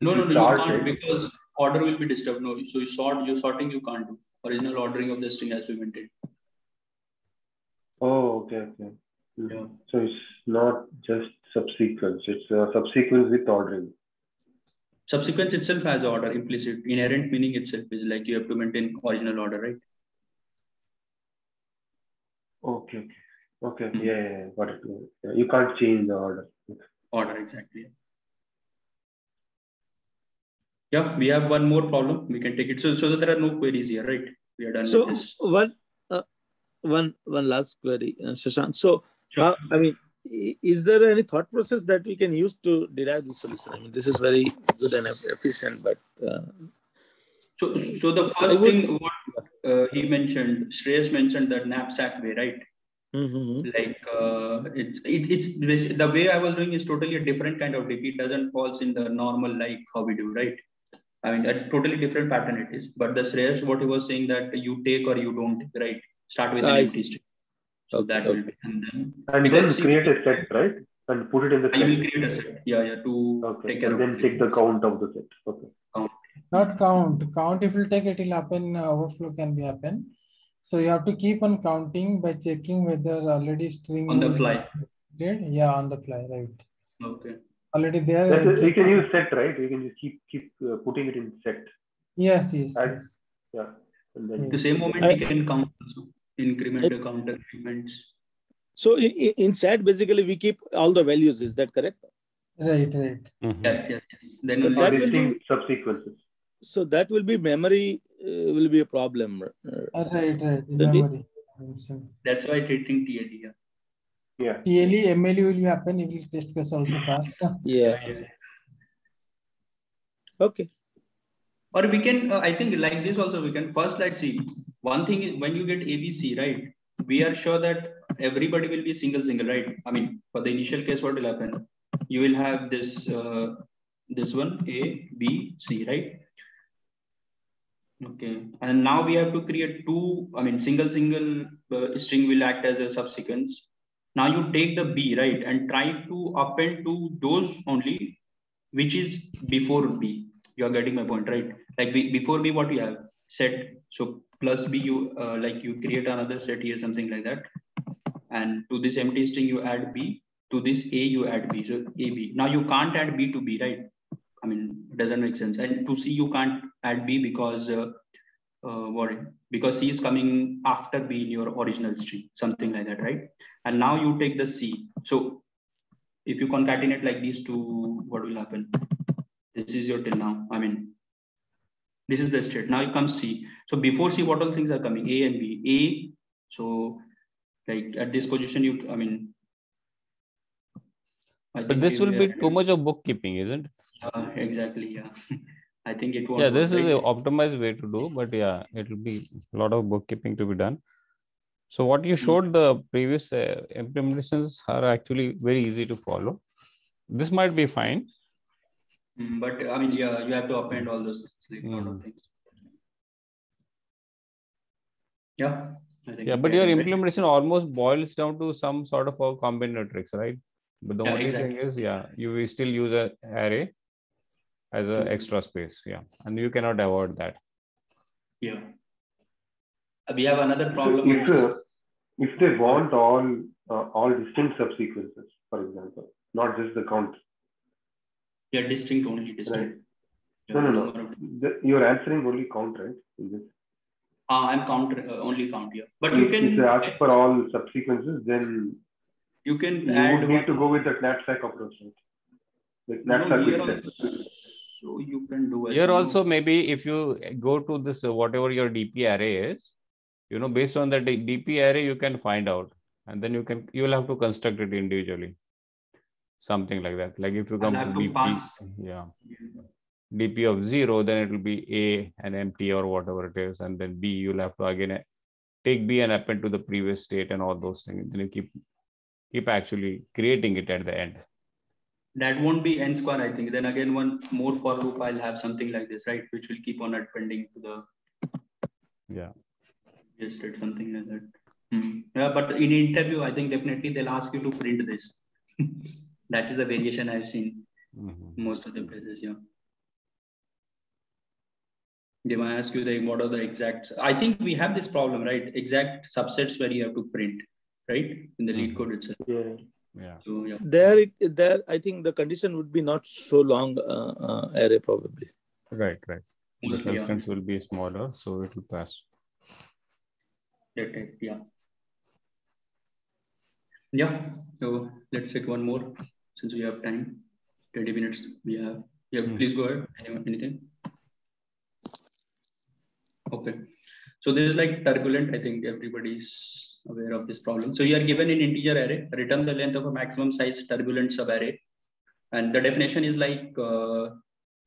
No, no, you no, you can't it- because order will be disturbed. No, so you sort, you sorting you can't do. Original ordering of the string as we be maintained. Oh, okay, okay. Yeah. So it's not just subsequence; it's a subsequence with ordering. Subsequence itself has order implicit. Inherent meaning itself is like you have to maintain original order, right? Okay, okay, okay. Mhm. Yeah, yeah, yeah, got it. Yeah, You can't change the order. Order exactly. Yeah, we have one more problem. We can take it. So, so that there are no queries here, right? We are done So with this. one, uh, one, one last query, uh, Shashank. So, How, I mean, is there any thought process that we can use to derive this solution? I mean, this is very good and efficient, but uh, So, so the first would- thing what uh, he mentioned, Shreyas mentioned that knapsack way, right? mhm. Like uh, it's it, it's the way I was doing is totally a different kind of DP. It doesn't falls in the normal like how we do, right? I mean, a totally different pattern it is. But the Shreyas, what he was saying that you take or you don't, right? Start with an empty string. So Okay, that will be, and then And then Because- create a set, right? And put it in the I will create a set. Yeah, yeah, to Okay. take care And of then it. take the count of the set. Okay. Count. Not count. Count if you take it it'll happen, uh, overflow can be happen. So you have to keep on counting by checking whether already string On the fly. created. Yeah, on the fly, right. Okay. Already there. That's uh. You can use set, right? You can just keep keep uh, putting it in set. Yes, yes, Add- yes. Yeah. And then The same moment I- we can count also. Increment the counter increments. so in, in set, basically, we keep all the values. Is that correct? Right, right. Mhm. Yes, yes, yes. Then But only that will distinct subsequences. So that will be memory uh, will be a problem. uh, Uh, right, right. That is- Memory. that's why treating TLE. Yeah. Yeah. TLE, MLE will happen if will test case also pass. Yeah. Okay. Or we can, uh, I think like this also we can first let's see. One thing is when you get ABC, right? We are sure that everybody will be single, single, right? I mean, for the initial case, what will happen? You will have this, uh, this one, A, B, C, right? Okay. And now we have to create two, I mean, single, single uh, string will act as a subsequence. Now you take the B, right? And try to append to those only, which is before B. You are getting my point, right? Like we, before B, what we have? Set. So plus B, you uh, like you create another set here, something like that. And to this empty string, you add B. To this A, you add B. So AB. Now you can't add B to B, right? I mean, it doesn't make sense. And to C, you can't add B because uh, uh, what? Because C is coming after B in your original string, something like that, right? And now you take the C. So if you concatenate like these two, what will happen? This is your till now. I mean, this is the state. Now it comes C. So before C, what all things are coming? A and B. A. So like at this position, you. I mean. I But this will be too much of bookkeeping, isn't it? uh, exactly, yeah. I think it won't. Yeah, this is the optimized way to do, but yeah, it will be a lot of bookkeeping to be done. So what you showed the previous uh, implementations are actually very easy to follow. This might be fine. Mm, But I mean, yeah, you have to append all those things, like lot of Mm. things. Yeah. Yeah, but your implementation almost boils down to some sort of a combinatorics, right? But the Yeah, only thing is, yeah, you will still use a array as an extra space, yeah, and you cannot avoid that. Yeah. Uh, We have another problem. If, uh, if they want all uh, all distinct subsequences, for example, not just the count, Yeah, distinct only, right? Distinct. No, no, no. The, you're answering only count, right? In this. Ah, I'm count, uh, only count here, but you If, if can, they ask for all subsequences, then you can you add would need to go with the knapsack approach, right? Like No, knapsack here with also, so you can do. it. Here don't also maybe if you go to this, uh, whatever your DP array is, you know, based on the D- DP array, you can find out. And then you can, you will have to construct it individually. Something like that. Like if you come to have to DP, pass. yeah. DP of zero, then it will be A and empty or whatever it is. And then B, you'll have to again take B and append to the previous state and all those things. Then you keep, keep actually creating it at the end. That won't be n square, I think. Then again, one more for loop, I'll have something like this, right? Which will keep on appending to the Yeah. just did something like that. Hmm. Yeah, but in interview, I think definitely they'll ask you to print this. that is a variation I've seen Mhm. most of the places. Yeah. They might ask you the what are the exact. I think we have this problem, right? Exact subsets where you have to print, right? In the LeetCode itself. Yeah. Yeah. So yeah. There, it, there, I think the condition would be not so long uh, uh, array probably. Right, right. The Mostly, yeah. constraints will be smaller, so it will pass. That type, yeah. Yeah, so let's take one more since we have time. 20 minutes we have. Yeah, Hmm. please go ahead. Anyone, anything? Okay. So this is like turbulent. I think everybody's aware of this problem. So you are given an integer array, return the length of a maximum size turbulent subarray. And the definition is like uh,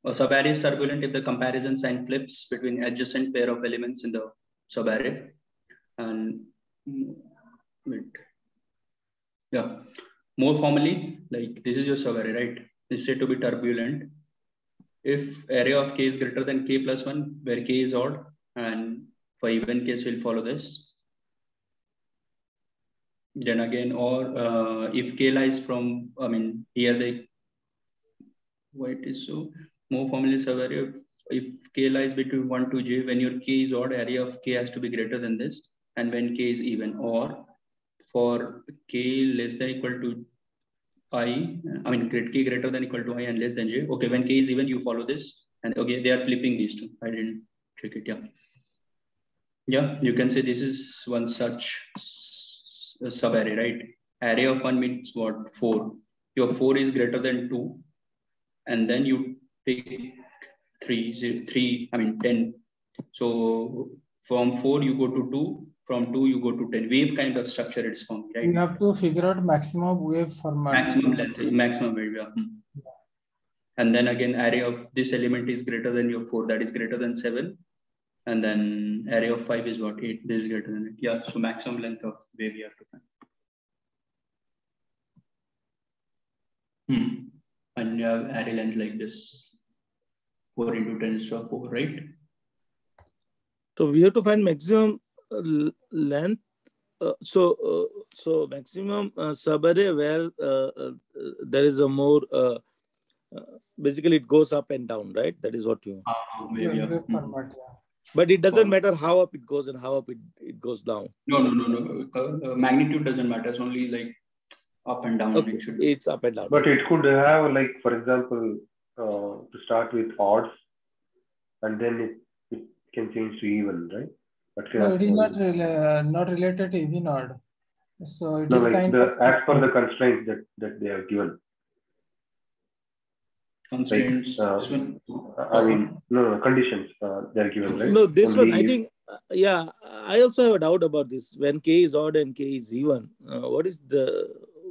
a subarray is turbulent if the comparison sign flips between adjacent pair of elements in the subarray. And wait, yeah, more formally, like this is your subarray, right? It's said to be turbulent if array of k is greater than k plus one, where k is odd, and for even case we'll follow this. Then again, or uh, if k lies from, I mean, here the why it is so more formally subarray. If, if k lies between one to j, when your k is odd, array of k has to be greater than this, and when k is even, or for k less than equal to i, I mean, grade k greater than equal to i and less than j. Okay, when k is even, you follow this, and okay, they are flipping these two. I didn't check it. Yeah, yeah, you can say this is one such sub array, right? Array of one means what? Four. Your four is greater than two, and then you take three, zero, three. I mean ten. So from four you go to two. From two you go to ten. Wave kind of structure it's formed, right? You have to figure out maximum wave format. maximum length, maximum wave, yeah. Hmm. And then again, array of this element is greater than your four, that is greater than seven. And then array of five is what eight, this is greater than it. Yeah, so maximum length of wave we have to find. Hmm. And you have array length like this, four into ten is to four, right? So we have to find maximum uh, length. Uh, so uh, so maximum uh, subarray where uh, uh, there is a more uh, uh, basically it goes up and down, right? That is what you. Uh, wave, yeah. Wave format, yeah. But it doesn't matter how up it goes and how up it, it goes down. No, no, no, no. Uh, uh, magnitude doesn't matter. It's only like up and down. Okay, It should be. it's up and down. But it could have like, for example, uh, to start with odds, and then it, it can change to even, right? But No, it is not no, rela- not related to even odd. So it no, is like kind the of as per the constraints that that they have given. Constraints. uh, this one. I mean, no, no conditions uh, they are given, right? No, this one, I think, uh, yeah, I also have a doubt about this. When k is odd and k is even, uh, what is the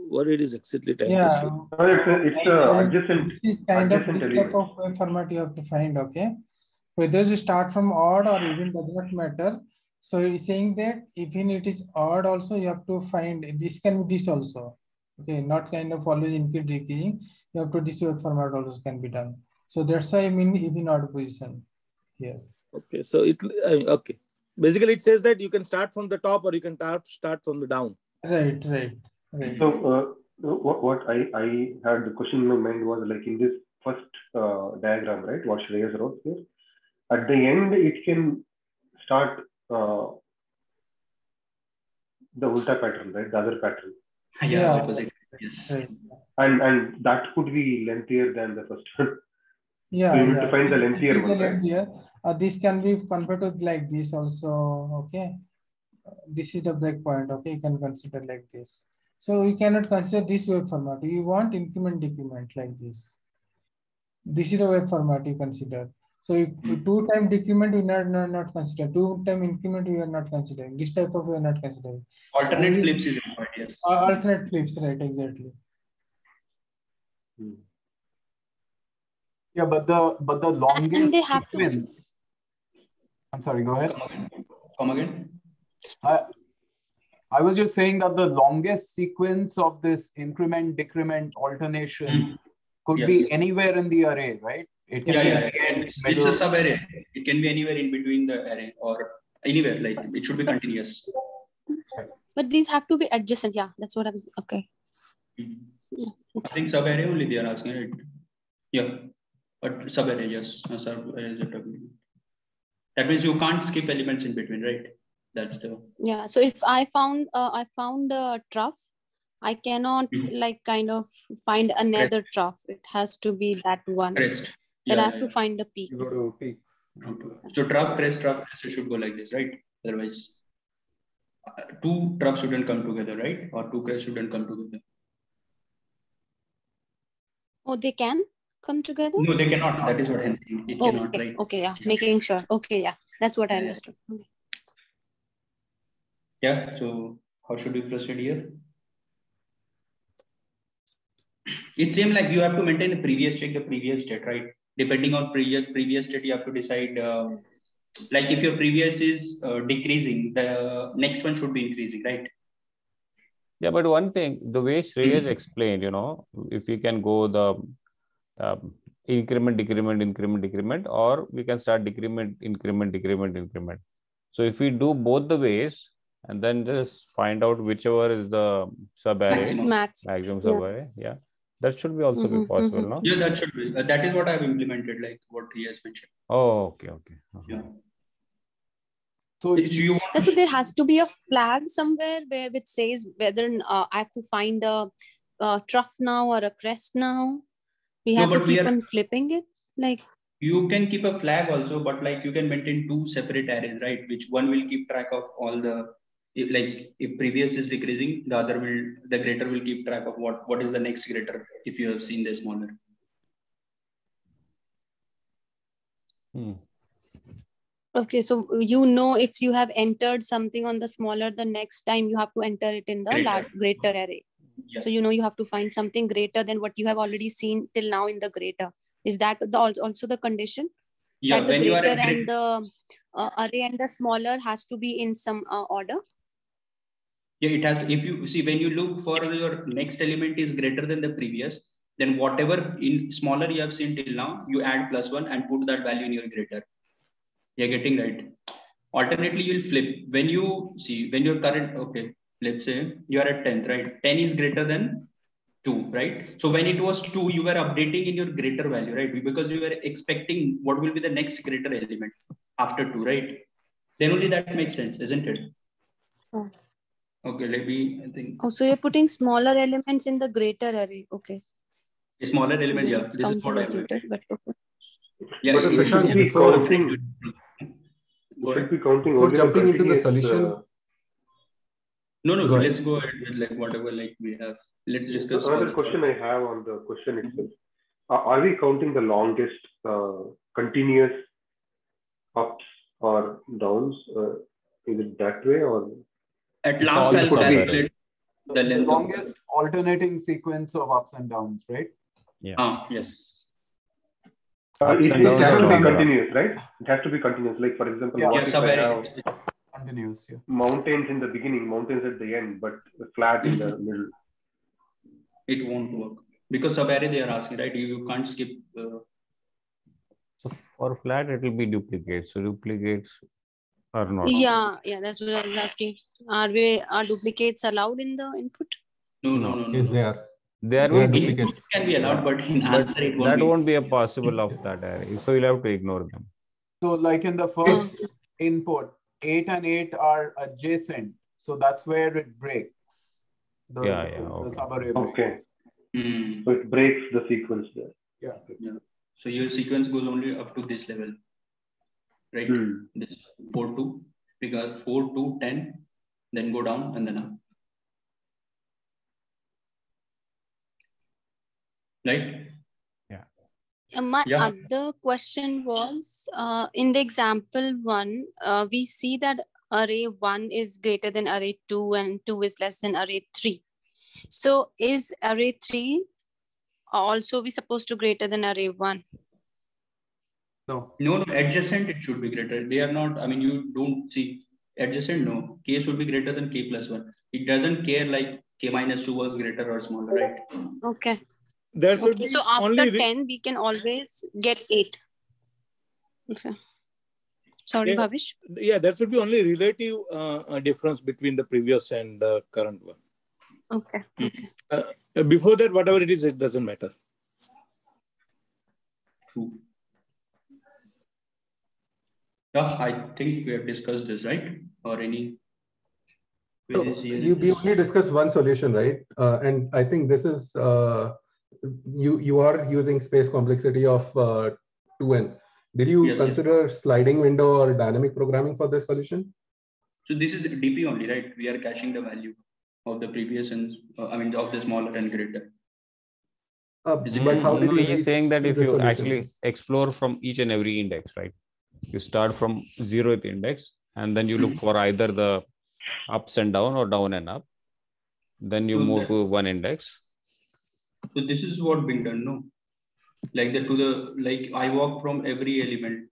what it is exactly trying Yeah. to it's a, it's a adjacent This is kind of adjacent this type of wave format you have to find, okay? Whether you start from odd or even does not matter. So he's saying that even it is odd also, you have to find, this can be this also. Okay, not kind of always increase decreasing, you have to this wave format also can be done. So that's why I mean even odd position here. Okay, so it uh, okay. Basically, it says that you can start from the top or you can start start from the down. Right, right, right. So uh, what, what I, I had the question in my mind was like in this first uh, diagram, right? What Shreyas wrote here. At the end, it can start uh, the ulta pattern, right? The other pattern, Yeah, Yeah. opposite. Yes. and and that could be lengthier than the first one. Yeah. So you need to yeah. find the This lengthier is the one, right? lengthier. Uh, this can be converted like this also, okay? This is the breakpoint, okay? You can consider like this. So you cannot consider this wave format. You want increment decrement like this. This is the wave format you consider. So you, two time decrement we not, not not consider. Two time increment we are not considering. This type of we are not considering. Alternate Only- flips is required. Yes. Uh, alternate flips, right? Exactly. Yeah, but the but the longest they have to- I'm sorry. Go ahead. Come again. Come again. I I was just saying that the longest sequence of this increment decrement alternation could Yes. be anywhere in the array, right? It Yeah, be yeah. at It's, it's a sub array. It can be anywhere in between the array or anywhere. Like it should be continuous. But these have to be adjacent. Yeah, that's what I was. Okay. Yeah. I think sub array only they are asking it. Yeah, but sub array, yes. Uh, sub array is. That means you can't skip elements in between, right? That's the Yeah. So if I found uh, I found a trough, I cannot Mhm. like kind of find another trough. It has to be that one. crest. Then Yeah, I have yeah, to find the peak. You go to peak. So trough, crest, trough, crest, it should go like this, right? Otherwise, two troughs shouldn't come together, right? Or two cars shouldn't come together. Oh, they can come together. No, they cannot. That is what I'm saying. It Oh, cannot, okay. right? Okay. Yeah. Making sure. Okay. Yeah. That's what I understood. Okay. Yeah. So how should we proceed here? It seems like you have to maintain the previous check, the previous state, right? Depending on previous previous state, you have to decide. Uh, like if your previous is uh, decreasing, the next one should be increasing, right? Yeah, but one thing, the way Shreyas Mhm. explained, you know, if we can go the um, increment, decrement, increment, decrement, or we can start decrement, increment, decrement, increment. So if we do both the ways and then just find out whichever is the sub array, Maximum. Max. maximum Yeah. sub array, yeah, that should be also be Mhm, possible, mhm. no? Yeah, that should be. Uh, that is what I've implemented, like what he has mentioned. Oh, okay, okay. Uh-huh. Yeah. So So you want Yeah, so there has to be a flag somewhere where it says whether uh, I have to find a, a trough now or a crest now. We No, have to keep are- on flipping it. Like you can keep a flag also, but like you can maintain two separate arrays, right? Which one will keep track of all the if, like if previous is decreasing, the other will the greater will keep track of what what is the next greater if you have seen the smaller. Hmm. Okay, so you know if you have entered something on the smaller, the next time you have to enter it in the Greater. large, greater array. Yes. So you know you have to find something greater than what you have already seen till now in the greater. Is that the, also the condition? yeah, that the when you are greater and the uh, array and the smaller has to be in some uh, order? yeah, it has if you see when you look for your next element is greater than the previous, then whatever in smaller you have seen till now, you add plus one and put that value in your greater. You're getting right. Alternately, you'll flip. When you see when your current okay, let's say you are at 10th, right? 10 is greater than 2, right? So when it was 2, you were updating in your greater value, right? Because you were expecting what will be the next greater element after 2, right? Then only that makes sense, isn't it? Oh. Okay, let me I think Oh, so you're putting smaller elements in the greater array. Okay. a smaller elements, yeah. It's This is what I meant. counterintuitive, but okay. Yeah, But you we should should be be counting. We should counting For jumping into the solution, uh, No, no, Go let's go ahead with like whatever like we have. Let's discuss. Another further. question I have on the question itself. Are, are we counting the longest uh, continuous ups or downs? Uh, is it that way or At last, I'll the put sub an array. let, the length. longest alternating sequence of ups and downs, right? Yeah. Ah, yes. Uh, Ups it, it has to be continuous, right? It has to be continuous. Like for example, Yeah. what Yeah, if so I have Continuous, yeah. mountains in the beginning, mountains at the end, but flat in the middle? it won't work because sub-array they are asking, right? You, you can't skip. Uh, So for flat, it will be duplicates. So duplicates are not. Yeah, yeah, that's what I was asking. Are we are duplicates allowed in the input? no, no, no, no. Yes, no. they are. There They will are be, duplicates. Input can be allowed, but in but answer it won't that be. won't be a possible of that array. So you'll have to ignore them. So like in the first input, eight and eight are adjacent. So that's where it breaks. The, Yeah, yeah, the okay. subarray breaks. Okay, Hmm. so it breaks the sequence there. Yeah. Yeah. So your sequence goes only up to this level, right? Hmm. This four two, because four two ten, then go down and then up. Right? Uh, my Yeah. other question was uh, in the example one, uh, we see that array one is greater than array two and two is less than array three. So is array three also be supposed to greater than array one? No. No, no, adjacent it should be greater. They are not, I mean, you don't see adjacent, no. K should be greater than K plus one. It doesn't care like K minus two was greater or smaller, right? Okay. There okay. So after only 10, we can always get eight. Okay. Sorry, Yeah. Bhavish. yeah, there should be only relative uh, uh, difference between the previous and the current one. Okay. Uh, before that, whatever it is, it doesn't matter. True. Yeah, I think we have discussed this, right? Or any? So quizzes you we only discussed one solution, right? Uh, and I think this is uh, you you are using space complexity of uh, 2n. Did you Yes, yes. consider sliding window or dynamic programming for this solution? So this is DP only, right? We are caching the value of the previous and, uh, I mean, of the smaller and greater. Uh, Is it- but how did no, you he's saying that if you solution? actually explore from each and every index, right? You start from zeroth index and then you look for either the ups and down or down and up. Then you So move that- to one index. So this is what being done, no? Like that to the, like I walk from every element.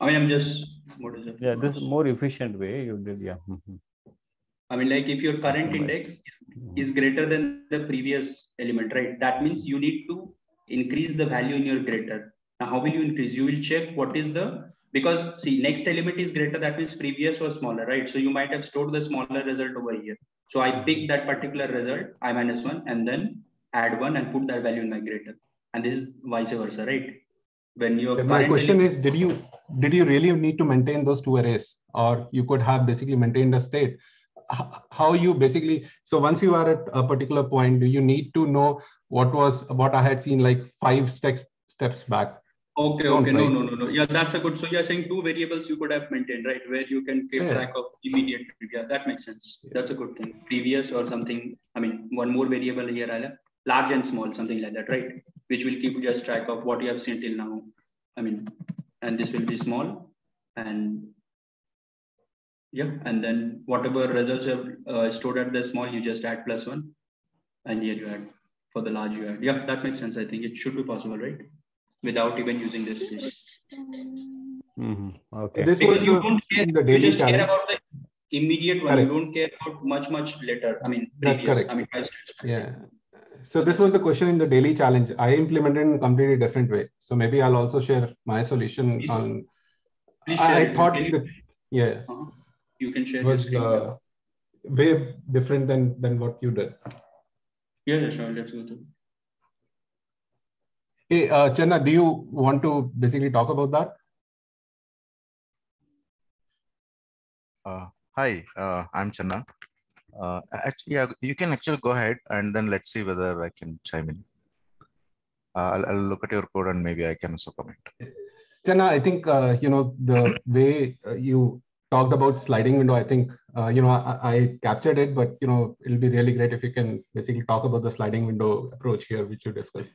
I mean, I'm just, what is it? Yeah, this is more efficient way you did. Yeah. Mhm. I mean, like if your current index is, is greater than the previous element, right? That means you need to increase the value in your greater. Now, how will you increase? You will check what is the, because see, next element is greater, that means previous was smaller, right? So you might have stored the smaller result over here. So I pick that particular result, I minus one, and then add one and put that value in my greater. And this is vice versa, right? When your Yeah, My question is, did you did you really need to maintain those two arrays, or you could have basically maintained a state? How you basically so once you are at a particular point, do you need to know what was what I had seen like five steps steps back? Okay, Don't, okay, no, no, no, no. Yeah, that's a good. So you're saying two variables you could have maintained, right? Where you can keep Yeah. track of immediate. Yeah, that makes sense. That's a good thing. Previous or something. I mean, one more variable here, have large and small, something like that, right? Which will keep you just track of what you have seen till now. I mean, and this will be small, and yeah, and then whatever results you have uh, stored at the small, you just add plus one, and here you add for the large you add. Yeah, that makes sense. I think it should be possible, right? Without even using this space. Mhm. Okay. This because you the, don't care the you daily just care about the immediate one Correct. you don't care about much much later i mean previous. That's previous correct. i mean five steps back. Yeah. So this was the question in the daily challenge. I implemented in a completely different way. So maybe I'll also share my solution Please. on. Please I, share I thought you- that yeah, Uh-huh. you can share it your was screen uh, way different than than what you did. yeah yeah, sure let's go through Hey, uh, Chenna, do you want to basically talk about that? Uh, hi, uh, I'm Channa. Uh, actually, yeah, you can actually go ahead and then let's see whether I can chime in. Uh, I'll, I'll look at your code and maybe I can also comment. Chenna, I think uh, you know the way uh, you talked about sliding window. I think uh, you know I, I captured it, but you know it'll be really great if you can basically talk about the sliding window approach here, which you discussed.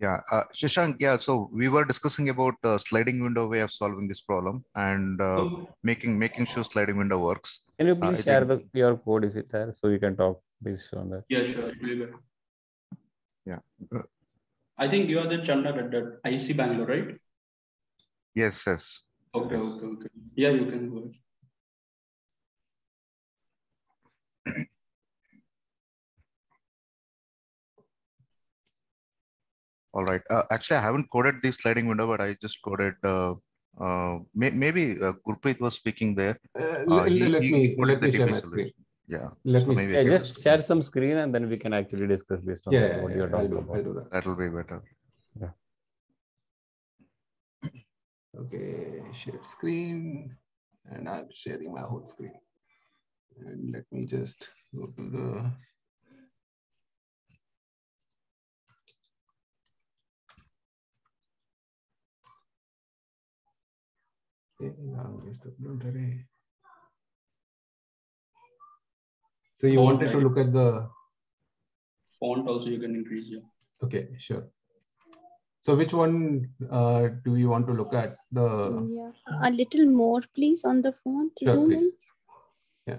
Yeah, uh, Shashank, yeah, so we were discussing about uh, sliding window way of solving this problem and uh, So- making making sure sliding window works. Can you Uh, please I share think- the your code? Is it there so we can talk based on that? Yeah, sure. it will be better. Yeah. Uh, I think you are the Channa at that IC Bangalore, right? yes, yes. Okay, Yes. okay, okay. Yeah, you can go All right. Uh, actually, I haven't coded the sliding window, but I just coded. Uh, uh, may, maybe uh, Gurpreet was speaking there. Uh, Uh, let, he- let he me let me share my solution. screen. Yeah. Let so me Yeah, just share some screen and then we can actually discuss based on Yeah, that, yeah, what yeah, you're I'll talking do, about. I'll do that. That'll be better. Yeah. Okay, share screen, and I'm sharing my whole screen. And let me just go to the. Now just upload array. So you Font wanted to look at the, Font also you can increase, yeah. okay, sure. So which one uh, do you want to look at? The, Yeah. A little more, please, on the font. Sure, Zoom please. in. yeah.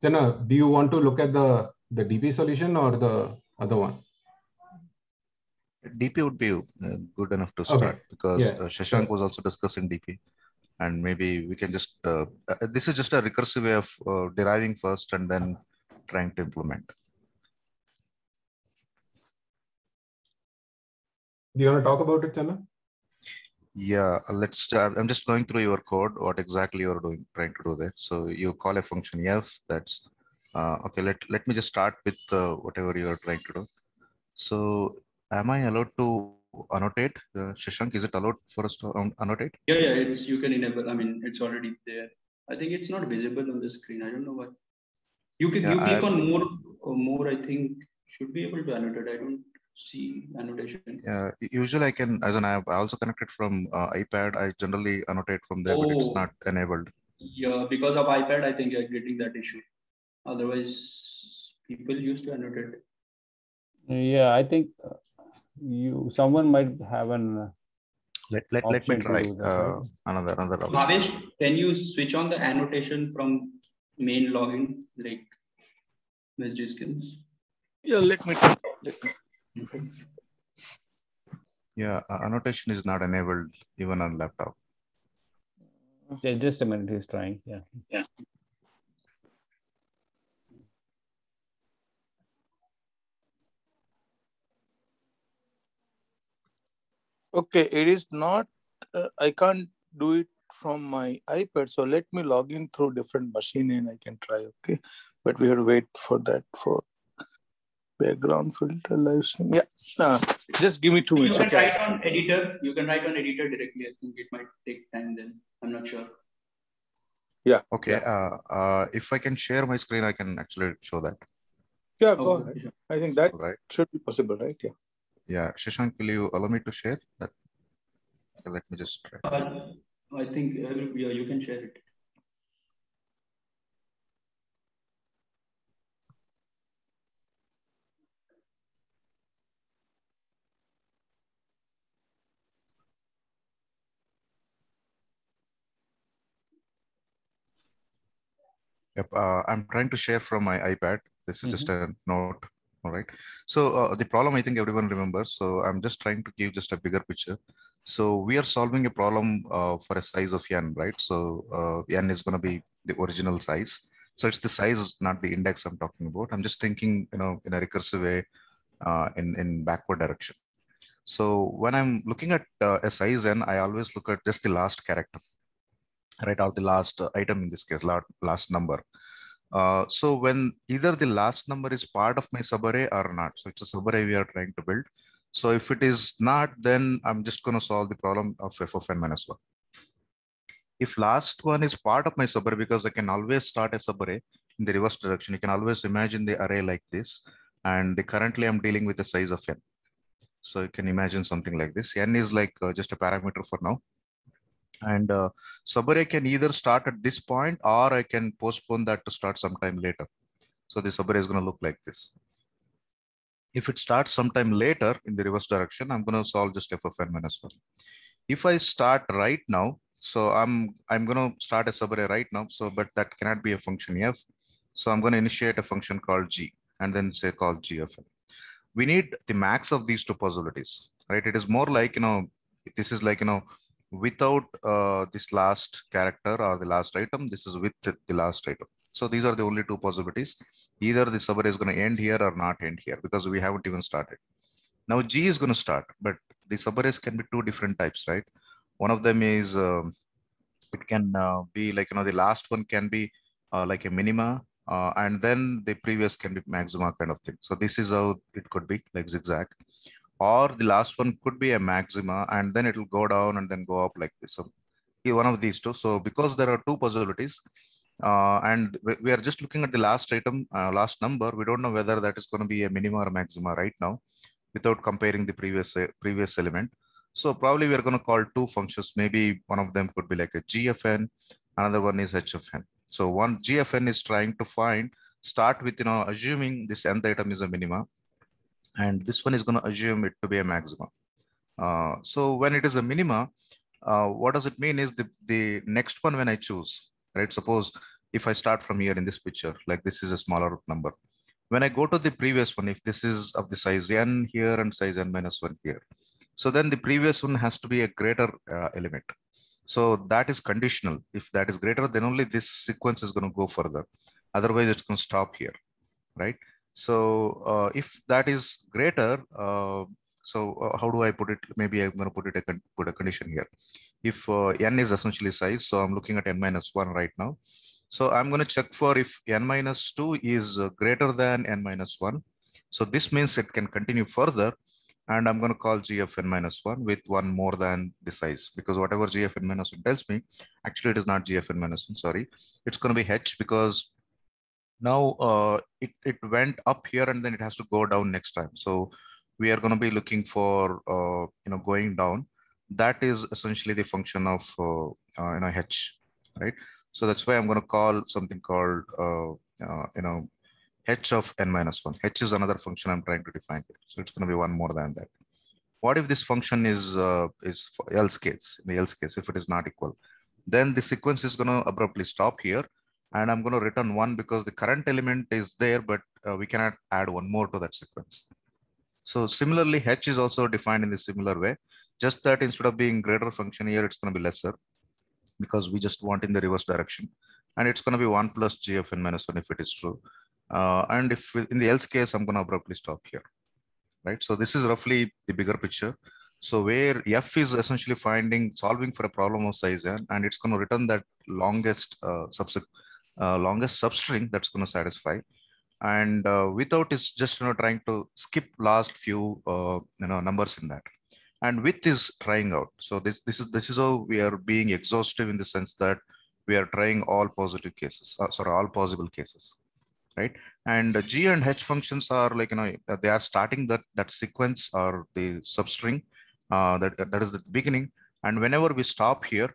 Jana, do you want to look at the, the DP solution or the other one? DP would be uh, good enough to Okay. start because Yeah, uh, Shashank was also discussing DP. And maybe we can just, uh, this is just a recursive way of uh, deriving first and then trying to implement. Do you want to talk about it, Jana? Yeah, let's start. I'm just going through your code, what exactly you're doing, trying to do there. So you call a function f, that's, uh, okay, let, let me just start with uh, whatever you're trying to do. So am I allowed to annotate? Uh, Shashank, is it allowed for us to annotate? Yeah, yeah, it's you can enable. I mean, it's already there. I think it's not visible on the screen. I don't know why. You can Yeah, you click I- on more or more. I think should be able to annotate. I don't see annotation. Yeah, usually I can, as an app, I also connected from uh, iPad. I generally annotate from there, but it's Oh. not enabled. Yeah, because of iPad, I think you're getting that issue. Otherwise, people used to annotate. Yeah, I think uh, you someone might have an uh, Let, let, let me try that, uh, right? another, another option. Bhavesh, can you switch on the annotation from main login like message skins? Yeah, let me. Let me. Yeah, uh, annotation is not enabled even on laptop. Yeah, just a minute, he's trying. Yeah. Yeah. Okay, it is not. Uh, I can't do it from my iPad. So let me log in through different machine and I can try. Okay, but we have to wait for that for background filter live stream. Yeah, uh, just give me two minutes. You minutes. can Okay. write on editor. You can write on editor directly. I think it might take time then. I'm not sure. Yeah. Okay, uh, uh, if I can share my screen, I can actually show that. Yeah, go Okay, ahead. sure. I think that Right. should be possible, right? Yeah. Yeah, Shashank, will you allow me to share that? Let me just try. Uh, I think uh, yeah, you can share it. Yep, uh, I'm trying to share from my iPad. This is just a note. All right. So uh, the problem I think everyone remembers. So I'm just trying to give just a bigger picture. So we are solving a problem uh, for a size of n, right? So uh, n is going to be the original size. So it's the size, not the index I'm talking about. I'm just thinking, you know, in a recursive way, uh, in in backward direction. So when I'm looking at uh, a size n, I always look at just the last character, right? Or the last item in this case, last, last number. Uh, so when either the last number is part of my subarray or not, so it's a subarray we are trying to build. So if it is not, then I'm just going to solve the problem of f of n minus 1. If last one is part of my subarray, because I can always start a subarray in the reverse direction, you can always imagine the array like this. And the, currently I'm dealing with the size of n. So you can imagine something like this. n is like uh, just a parameter for now. And uh, subarray can either start at this point or I can postpone that to start sometime later. So the subarray is going to look like this. If it starts sometime later in the reverse direction, I'm going to solve just f of n minus 1. If I start right now, so I'm I'm going to start a subarray right now. So, but that cannot be a function f. So I'm going to initiate a function called g and then say call g of n. We need the max of these two possibilities, right? It is more like, you know, this is like, you know, without uh, this last character or the last item, this is with the, last item. So these are the only two possibilities. Either the subarray is going to end here or not end here because we haven't even started. Now G is going to start, but the subarrays can be two different types, right? One of them is, um, it can uh, be like, you know, the last one can be uh, like a minima uh, and then the previous can be maxima kind of thing. So this is how it could be like zigzag or the last one could be a maxima and then it will go down and then go up like this. So one of these two. So because there are two possibilities, uh, and we are just looking at the last item, uh, last number. We don't know whether that is going to be a minima or maxima right now without comparing the previous uh, previous element. So probably we are going to call two functions. Maybe one of them could be like a GFN, another one is HFN. So one GFN is trying to find, start with, you know, assuming this nth item is a minima, and this one is going to assume it to be a maximum. Uh, so when it is a minima, uh, what does it mean is the, the next one when I choose, right? Suppose if I start from here in this picture, like this is a smaller number. When I go to the previous one, if this is of the size n here and size n minus 1 here, so then the previous one has to be a greater uh, element. So that is conditional. If that is greater, then only this sequence is going to go further. Otherwise, it's going to stop here, right? So uh, if that is greater, uh, so uh, how do I put it? Maybe I'm going to put it a, put a condition here. If uh, n is essentially size, so I'm looking at n minus 1 right now. So I'm going to check for if n minus 2 is uh, greater than n minus 1. So this means it can continue further. And I'm going to call g of n minus 1 with one more than the size because whatever g of n minus 1 tells me, actually it is not g of n minus 1, sorry. It's going to be h because now uh, it, it went up here and then it has to go down next time. So we are going to be looking for, uh, you know, going down. That is essentially the function of, uh, uh you know, h, right? So that's why I'm going to call something called, uh, uh, you know, h of n minus 1. h is another function I'm trying to define here. So it's going to be one more than that. What if this function is, is else case, in the else case, if it is not equal? Then the sequence is going to abruptly stop here and I'm going to return one because the current element is there, but uh, we cannot add one more to that sequence. So similarly, h is also defined in the similar way, just that instead of being greater function here, it's going to be lesser because we just want in the reverse direction. And it's going to be 1 plus g of n minus 1 if it is true. Uh, and if in the else case, I'm going to abruptly stop here. Right. So this is roughly the bigger picture. So where f is essentially finding solving for a problem of size n, and it's going to return that longest uh, uh, longest substring that's going to satisfy. And uh, without is just you know trying to skip last few uh, you know numbers in that. And with is trying out. So this this is this is how we are being exhaustive in the sense that we are trying all positive cases uh, sorry all possible cases right? And g and h functions are like you know they are starting that that sequence or the substring uh, that that is the beginning. And whenever we stop here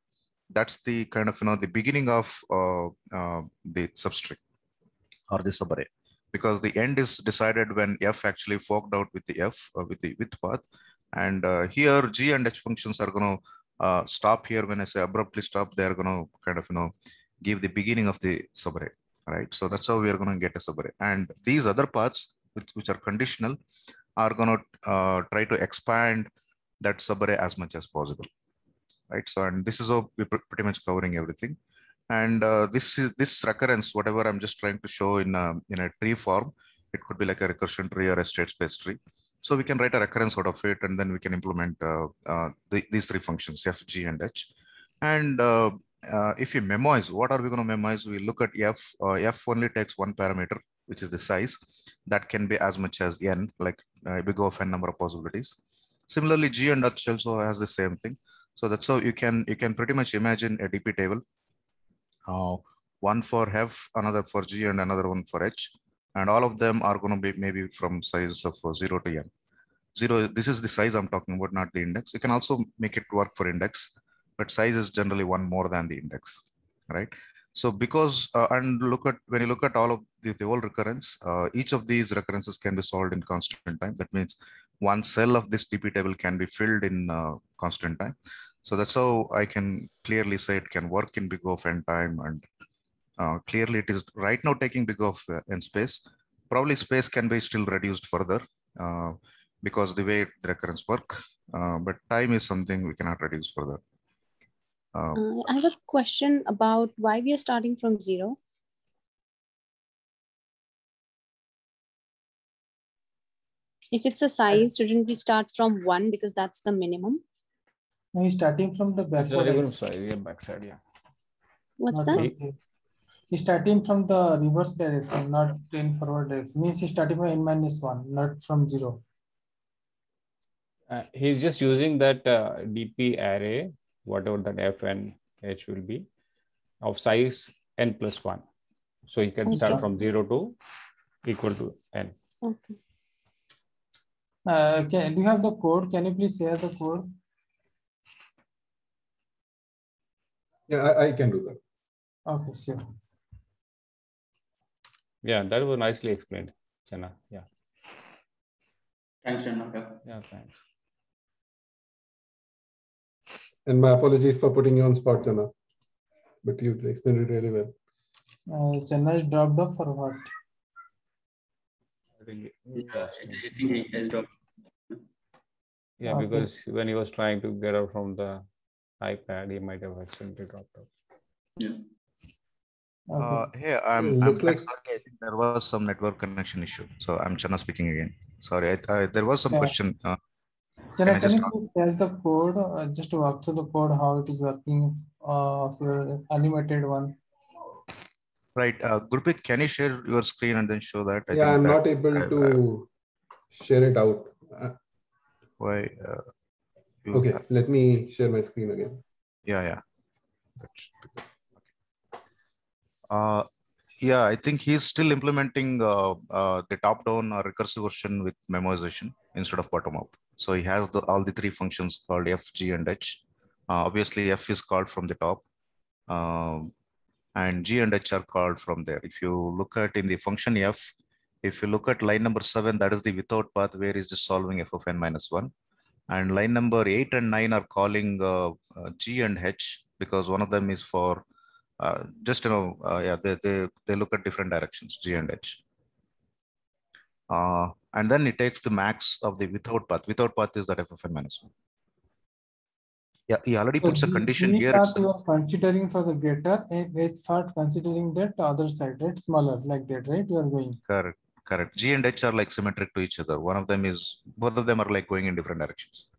that's the kind of you know the beginning of uh, uh, the substring or the subarray because the end is decided when f actually forked out with the f uh, with the width path. And uh, here g and h functions are going to uh, stop here when i say abruptly stop. They are going to kind of you know give the beginning of the subarray right? So that's how we are going to get a subarray and these other paths which, which are conditional are going to uh, try to expand that subarray as much as possible right? So, and this is we're pretty much covering everything. And uh, this is this recurrence, whatever I'm just trying to show in a, in a tree form, it could be like a recursion tree or a state space tree. So we can write a recurrence out of it, and then we can implement uh, uh, the, these three functions, f, g, and h. And uh, uh, if you memoize, what are we going to memoize? We look at f. Uh, f only takes one parameter, which is the size. That can be as much as n, like we go of n number of possibilities. Similarly, g and h also has the same thing. So that's how you can you can pretty much imagine a DP table. Uh, one for F, another for G, and another one for H. And all of them are going to be maybe from size of uh, 0 to n. 0, this is the size I'm talking about, not the index. You can also make it work for index, but size is generally one more than the index, right? So because, uh, and look at, when you look at all of the, the whole recurrence, uh, each of these recurrences can be solved in constant time. That means one cell of this DP table can be filled in uh, constant time. So that's how I can clearly say it can work in big of n time. And uh, clearly it is right now taking big of n space. Probably space can be still reduced further uh, because the way the recurrence work, uh, but time is something we cannot reduce further. Uh, I have a question about why we are starting from zero. If it's a size, shouldn't we start from one because that's the minimum? No, he's starting from the backward. Starting from edge, side, yeah, backside, yeah. What's not that? from He's starting from the reverse direction, not in forward direction. Means he's starting from n minus one, not from zero. Uh, he's just using that uh, DP array, whatever that f and h will be, of size n plus one. So he can start from zero to equal to n. Okay. Uh, can, do you have the code? Can you please share the code? Yeah, I, I can do that. Okay, sure. Yeah, that was nicely explained, Channa. Yeah, Thanks, Channa. Yeah. yeah, thanks. And my apologies for putting you on spot, Jana. But you explained it really well. Uh, Chennai is dropped off or what? Really Yeah. I think he has dropped. Yeah, Okay. because when he was trying to get out from the iPad, he might have accidentally dropped out. Yeah. Uh, hey, I'm, I'm Looks like- sorry. I think there was some network connection issue. So I'm Channa speaking again. Sorry, I, I, there was some Yeah. question. Uh, Chennai, I can just you please share the code? Uh, just to walk through the code, how it is working uh, of your animated one. right, uh, Gurpreet, can you share your screen and then show that? I Yeah, think I'm that not able I- I- to share it out. Uh, Why? Uh, you Okay, have- let me share my screen again. yeah, yeah. That should be good. Uh, yeah, I think he's still implementing uh, uh, the top-down or recursive version with memoization instead of bottom-up. So he has the, all the three functions called f, g, and h. Uh, obviously, f is called from the top, um, and g and h are called from there. If you look at in the function f, if you look at line number seven, that is the without path where he's just solving f of n minus one. And line number eight and nine are calling uh, uh, G and H because one of them is for uh, just, you know, uh, yeah, they, they, they look at different directions, G and H. Uh, and then it takes the max of the without path. Without path is that f of n minus one. Yeah, he already So puts a condition here. part you are considering for the greater, and H part considering that other side, right? Smaller like that, right? You are going. correct, correct. G and H are like symmetric to each other. One of them is, both of them are like going in different directions.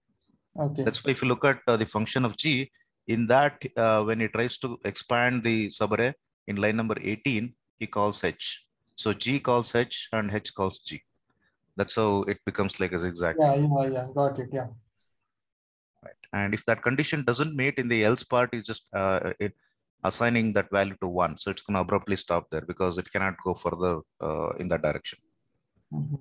Okay. That's why if you look at uh, the function of G, in that uh, when it tries to expand the subarray in line number 18, he calls H. So G calls H and H calls G. That's how it becomes like a zigzag. Yeah, yeah, yeah. Got it. Yeah. Right. And if that condition doesn't meet in the else part, is just uh, it assigning that value to one. So it's going to abruptly stop there because it cannot go further uh, in that direction. Mhm.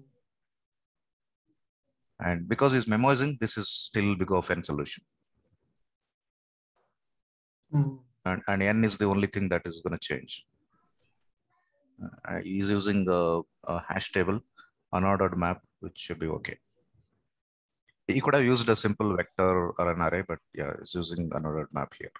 And because it's memoizing, this is still big of n solution. Mhm. and, and n is the only thing that is going to change. Uh, he's using a, a hash table, unordered map, which should be okay. He could have used a simple vector or an array, but yeah, he's using unordered map here.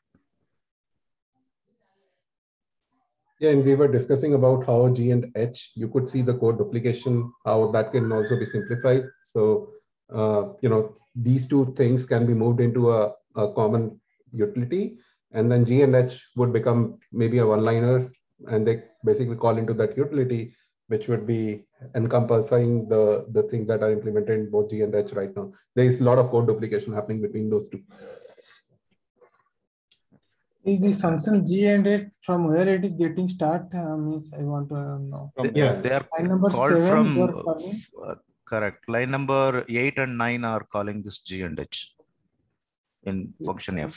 Yeah, and we were discussing about how G and H, you could see the code duplication, how that can also be simplified. So, uh, you know, these two things can be moved into a, a common utility, and then G and H would become maybe a one-liner, and they basically call into that utility, which would be encompassing the, the things that are implemented in both G and H right now. There is a lot of code duplication happening between those two. Is the function G and H from where it is getting start? Uh, means I want to know. They, Yeah. they are Line number called seven, from you uh, calling? f- correct. Line number eight and nine are calling this G and H in function f.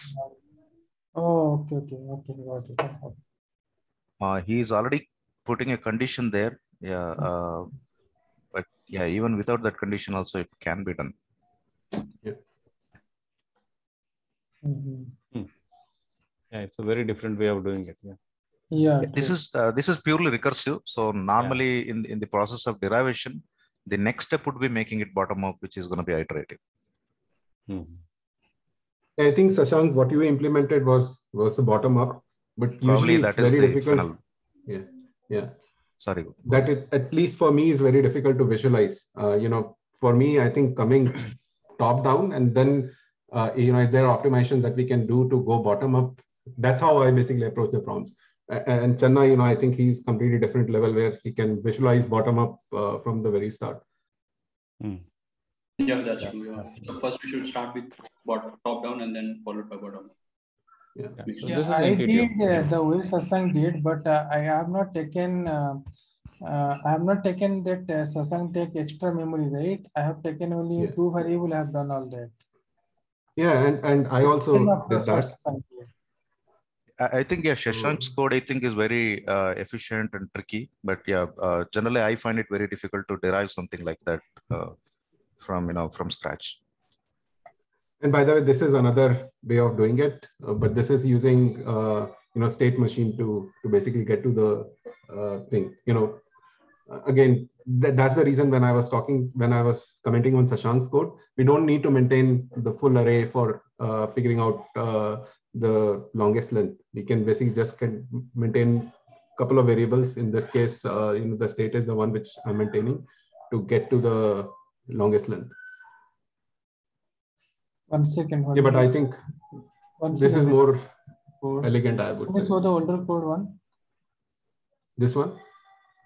Oh, okay, okay, okay, got it. Okay. Uh, he is already putting a condition there. Yeah. Uh, but yeah, even without that condition, also it can be done. Mhm. Yeah, it's a very different way of doing it. Yeah. Yeah. This is uh, this is purely recursive. So normally in in the process of derivation, the next step would be making it bottom up, which is going to be iterative. I think Shashank, what you implemented was was the bottom up, but Probably usually that it's is very the difficult. final. Yeah, yeah. Sorry. That it, at least for me is very difficult to visualize. Uh, you know, for me, I think coming top down and then uh, you know if there are optimizations that we can do to go bottom up. That's how I basically approach the problems. And Channa, you know, I think he's completely different level where he can visualize bottom up uh, from the very start. Yeah, that's true. Yeah. So first we should start with bottom, top down and then followed by bottom. Yeah. So Yeah, this is I intuitive. did uh, the way Sasang did, but uh, I have not taken. Uh, uh, I have not taken that uh, Sasang take extra memory, right? I have taken only Yeah. two variable. I have done all that. Yeah, and and I also did approach what that. I think yeah, Shashank's code I think is very uh, efficient and tricky, but yeah, uh, generally I find it very difficult to derive something like that uh, from you know from scratch. And by the way, this is another way of doing it, uh, but this is using uh, you know state machine to to basically get to the uh, thing. You know, again, that, that's the reason when I was talking when I was commenting on Shashank's code, we don't need to maintain the full array for uh, figuring out uh, the longest length. We can basically just can maintain a couple of variables. In this case, uh, you know, the state is the one which I'm maintaining to get to the longest length. One second. One Yeah, but I think one this is more Code. elegant, I would Can you show the older code one? This one?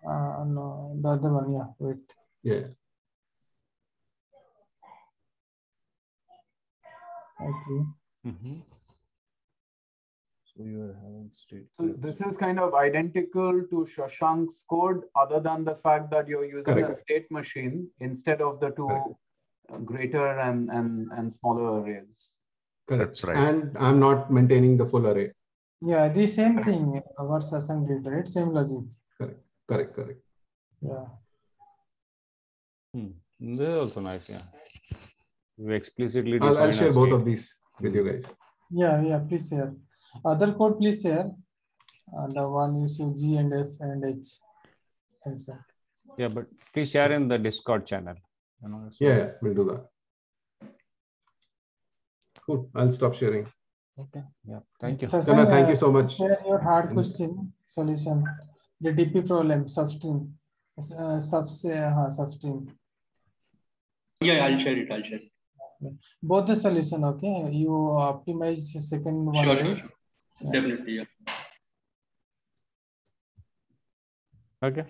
Uh, no, the other one. Yeah, wait. Yeah. Okay. So you are having state. So this is kind of identical to Shashank's code, other than the fact that you're using a state machine instead of the two uh, greater and, and, and smaller arrays. Correct. That's right. And I'm not maintaining the full array. Yeah, the same thing. What Sasang did, right? Same logic. Correct. Correct. Correct. Yeah. Hmm. This is also nice. Yeah. We explicitly I'll, I'll share both state. of these with you guys. Yeah, yeah, please share. Other code, please share. Uh, the one you see G and F and H. Thanks, sir. Yeah, but please share in the Discord channel. You know, so- Yeah, yeah, we'll do that. Cool. I'll stop sharing. Okay. Yeah. Thank you. Sasang, Sana, thank you so much. Share your hard question solution. The DP problem, substring, uh, subs, uh, substring. Yeah, I'll share it. I'll share it. Both the solution, okay? You optimize the second one, Sure, sure, right? sure. Yeah. Definitely, yeah. Okay.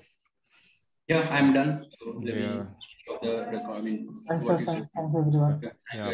Yeah, I'm done. So let Yeah. me stop the recording. I mean, Thanks, what you Sasang. said. Thanks, everyone. Okay. Yeah.